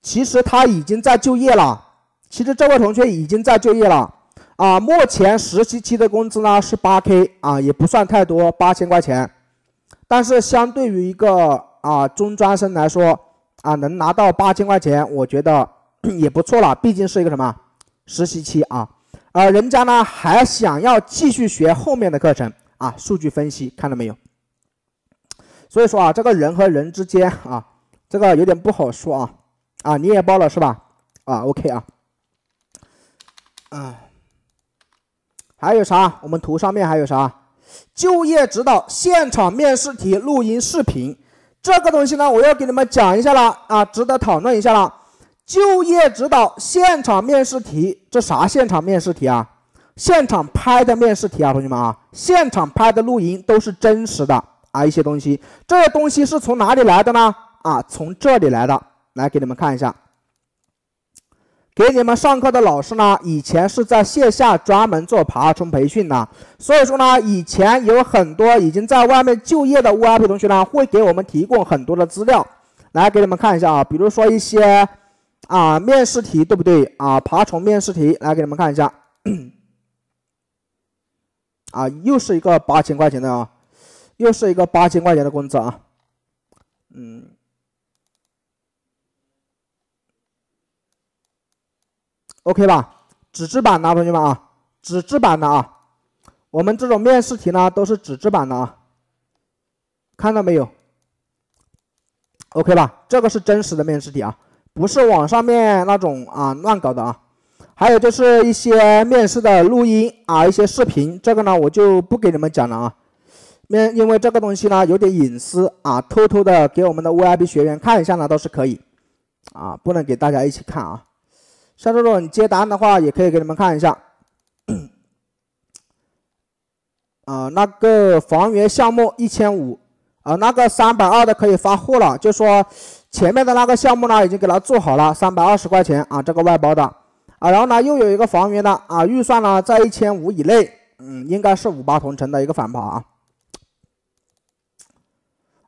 其实他已经在就业了，其实这位同学已经在就业了啊。目前实习期的工资呢是八 K 啊，也不算太多，八千块钱。但是相对于一个啊中专生来说啊，能拿到八千块钱，我觉得 (clears throat) 也不错了，毕竟是一个什么？实习期啊，而人家呢还想要继续学后面的课程啊，数据分析看到没有？所以说啊，这个人和人之间啊，这个有点不好说啊啊，你也报了是吧？啊，OK 啊，嗯，还有啥？我们图上面还有啥？就业指导现场面试题录音视频，这个东西呢，我要给你们讲一下了啊，值得讨论一下了。就业指导现场面试题，这啥现场面试题啊？现场拍的面试题啊，同学们啊，现场拍的录音都是真实的啊，一些东西，这些东西是从哪里来的呢？啊，从这里来的，来给你们看一下。给你们上课的老师呢，以前是在线下专门做爬虫培训的，所以说呢，以前有很多已经在外面就业的 VIP 同学呢，会给我们提供很多的资料，来给你们看一下啊，比如说一些。啊，面试题对不对啊？爬虫面试题，来给你们看一下。(coughs) 啊，又是一个八千块钱的啊，又是一个八千块钱的工资啊。嗯，OK 吧？纸质版的同学们啊，纸质版的啊，我们这种面试题呢都是纸质版的啊，看到没有？OK 吧？这个是真实的面试题啊。不是网上面那种啊乱搞的啊，还有就是一些面试的录音啊，一些视频，这个呢我就不给你们讲了啊，面因为这个东西呢有点隐私啊，偷偷的给我们的 VIP 学员看一下呢都是可以啊，不能给大家一起看啊。像这种接单的话，也可以给你们看一下 (coughs) 啊，那个房源项目一千五啊，那个三百二的可以发货了，就说。前面的那个项目呢，已经给他做好了，三百二十块钱啊，这个外包的啊，然后呢又有一个房源的啊，预算呢在一千五以内，嗯，应该是五八同城的一个反跑啊，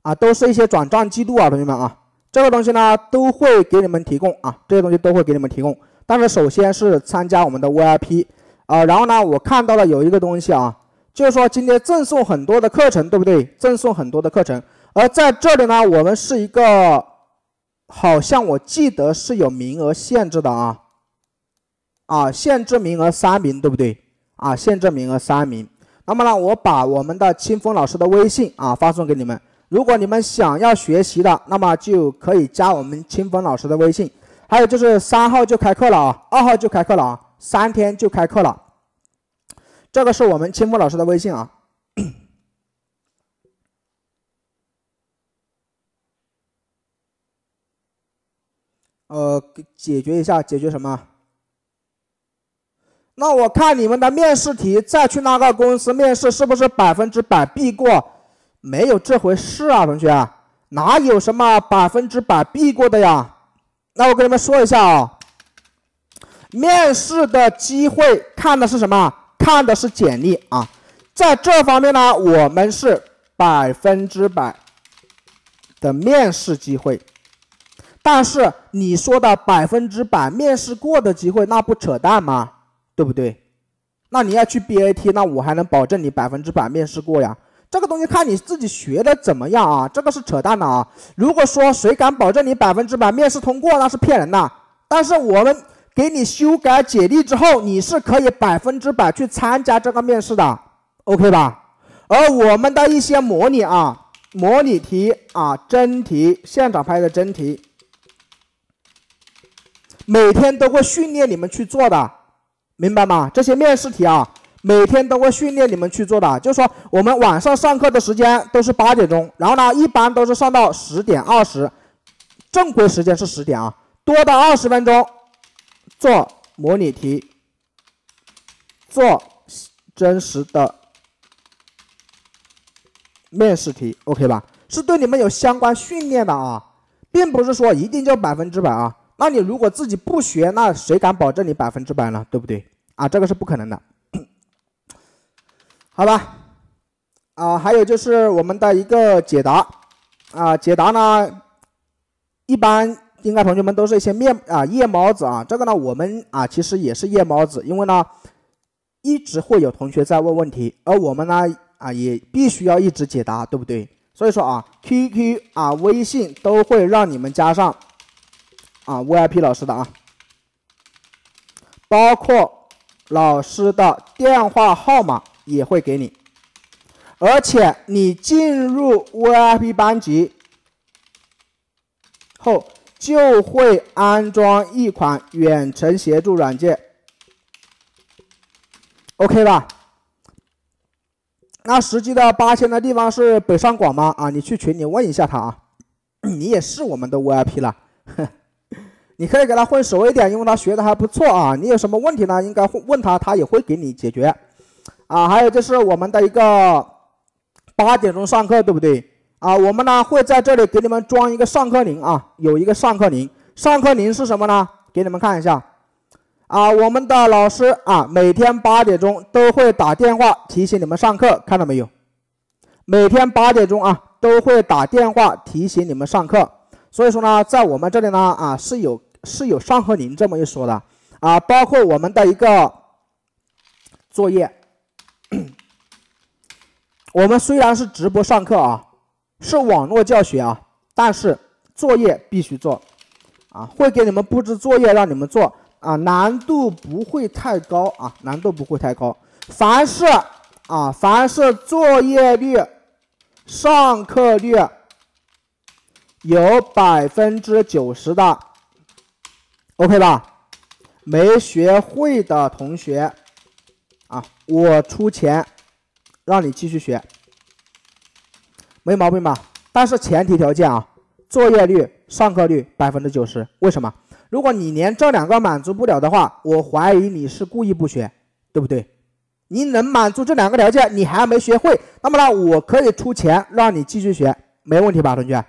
啊，都是一些转账记录啊，同学们啊，这个东西呢都会给你们提供啊，这些东西都会给你们提供，但是首先是参加我们的 VIP 啊，然后呢我看到了有一个东西啊，就是说今天赠送很多的课程，对不对？赠送很多的课程，而在这里呢，我们是一个。好像我记得是有名额限制的啊，啊，限制名额三名，对不对？啊，限制名额三名。那么呢，我把我们的清风老师的微信啊发送给你们。如果你们想要学习的，那么就可以加我们清风老师的微信。还有就是三号就开课了啊，二号就开课了啊，三天就开课了。这个是我们清风老师的微信啊。(coughs) 呃，解决一下，解决什么？那我看你们的面试题，再去那个公司面试，是不是百分之百必过？没有这回事啊，同学，哪有什么百分之百必过的呀？那我跟你们说一下啊，面试的机会看的是什么？看的是简历啊，在这方面呢，我们是百分之百的面试机会。但是你说的百分之百面试过的机会，那不扯淡吗？对不对？那你要去 BAT，那我还能保证你百分之百面试过呀？这个东西看你自己学的怎么样啊？这个是扯淡的啊！如果说谁敢保证你百分之百面试通过，那是骗人的。但是我们给你修改简历之后，你是可以百分之百去参加这个面试的，OK 吧？而我们的一些模拟啊，模拟题啊，真题，现场拍的真题。每天都会训练你们去做的，明白吗？这些面试题啊，每天都会训练你们去做的。就是说，我们晚上上课的时间都是八点钟，然后呢，一般都是上到十点二十，正规时间是十点啊，多的二十分钟做模拟题，做真实的面试题，OK 吧？是对你们有相关训练的啊，并不是说一定就百分之百啊。那你如果自己不学，那谁敢保证你百分之百呢？对不对？啊，这个是不可能的。好吧，啊，还有就是我们的一个解答啊，解答呢，一般应该同学们都是一些面啊夜猫子啊。这个呢，我们啊其实也是夜猫子，因为呢一直会有同学在问问题，而我们呢啊也必须要一直解答，对不对？所以说啊，QQ 啊、微信都会让你们加上啊 VIP 老师的啊，包括老师的电话号码也会给你，而且你进入 VIP 班级后就会安装一款远程协助软件，OK 吧？那实际的八千的地方是北上广吗？啊，你去群里问一下他啊，(clears throat) 你也是我们的 VIP 了，(laughs) 你可以给他混熟一点，因为他学的还不错啊。你有什么问题呢？应该问他，他也会给你解决。啊，还有就是我们的一个八点钟上课，对不对？啊，我们呢会在这里给你们装一个上课铃啊，有一个上课铃，上课铃是什么呢？给你们看一下。啊，我们的老师啊，每天八点钟都会打电话提醒你们上课，看到没有？每天八点钟啊，都会打电话提醒你们上课。所以说呢，在我们这里呢，啊，是有是有上课铃这么一说的啊，包括我们的一个作业。我们虽然是直播上课啊，是网络教学啊，但是作业必须做啊，会给你们布置作业让你们做。啊，难度不会太高啊，难度不会太高。凡是啊，凡是作业率、上课率有百分之九十的，OK 吧？没学会的同学啊，我出钱让你继续学，没毛病吧？但是前提条件啊，作业率、上课率百分之九十，为什么？如果你连这两个满足不了的话，我怀疑你是故意不学，对不对？你能满足这两个条件，你还没学会，那么呢，我可以出钱让你继续学，没问题吧，同学？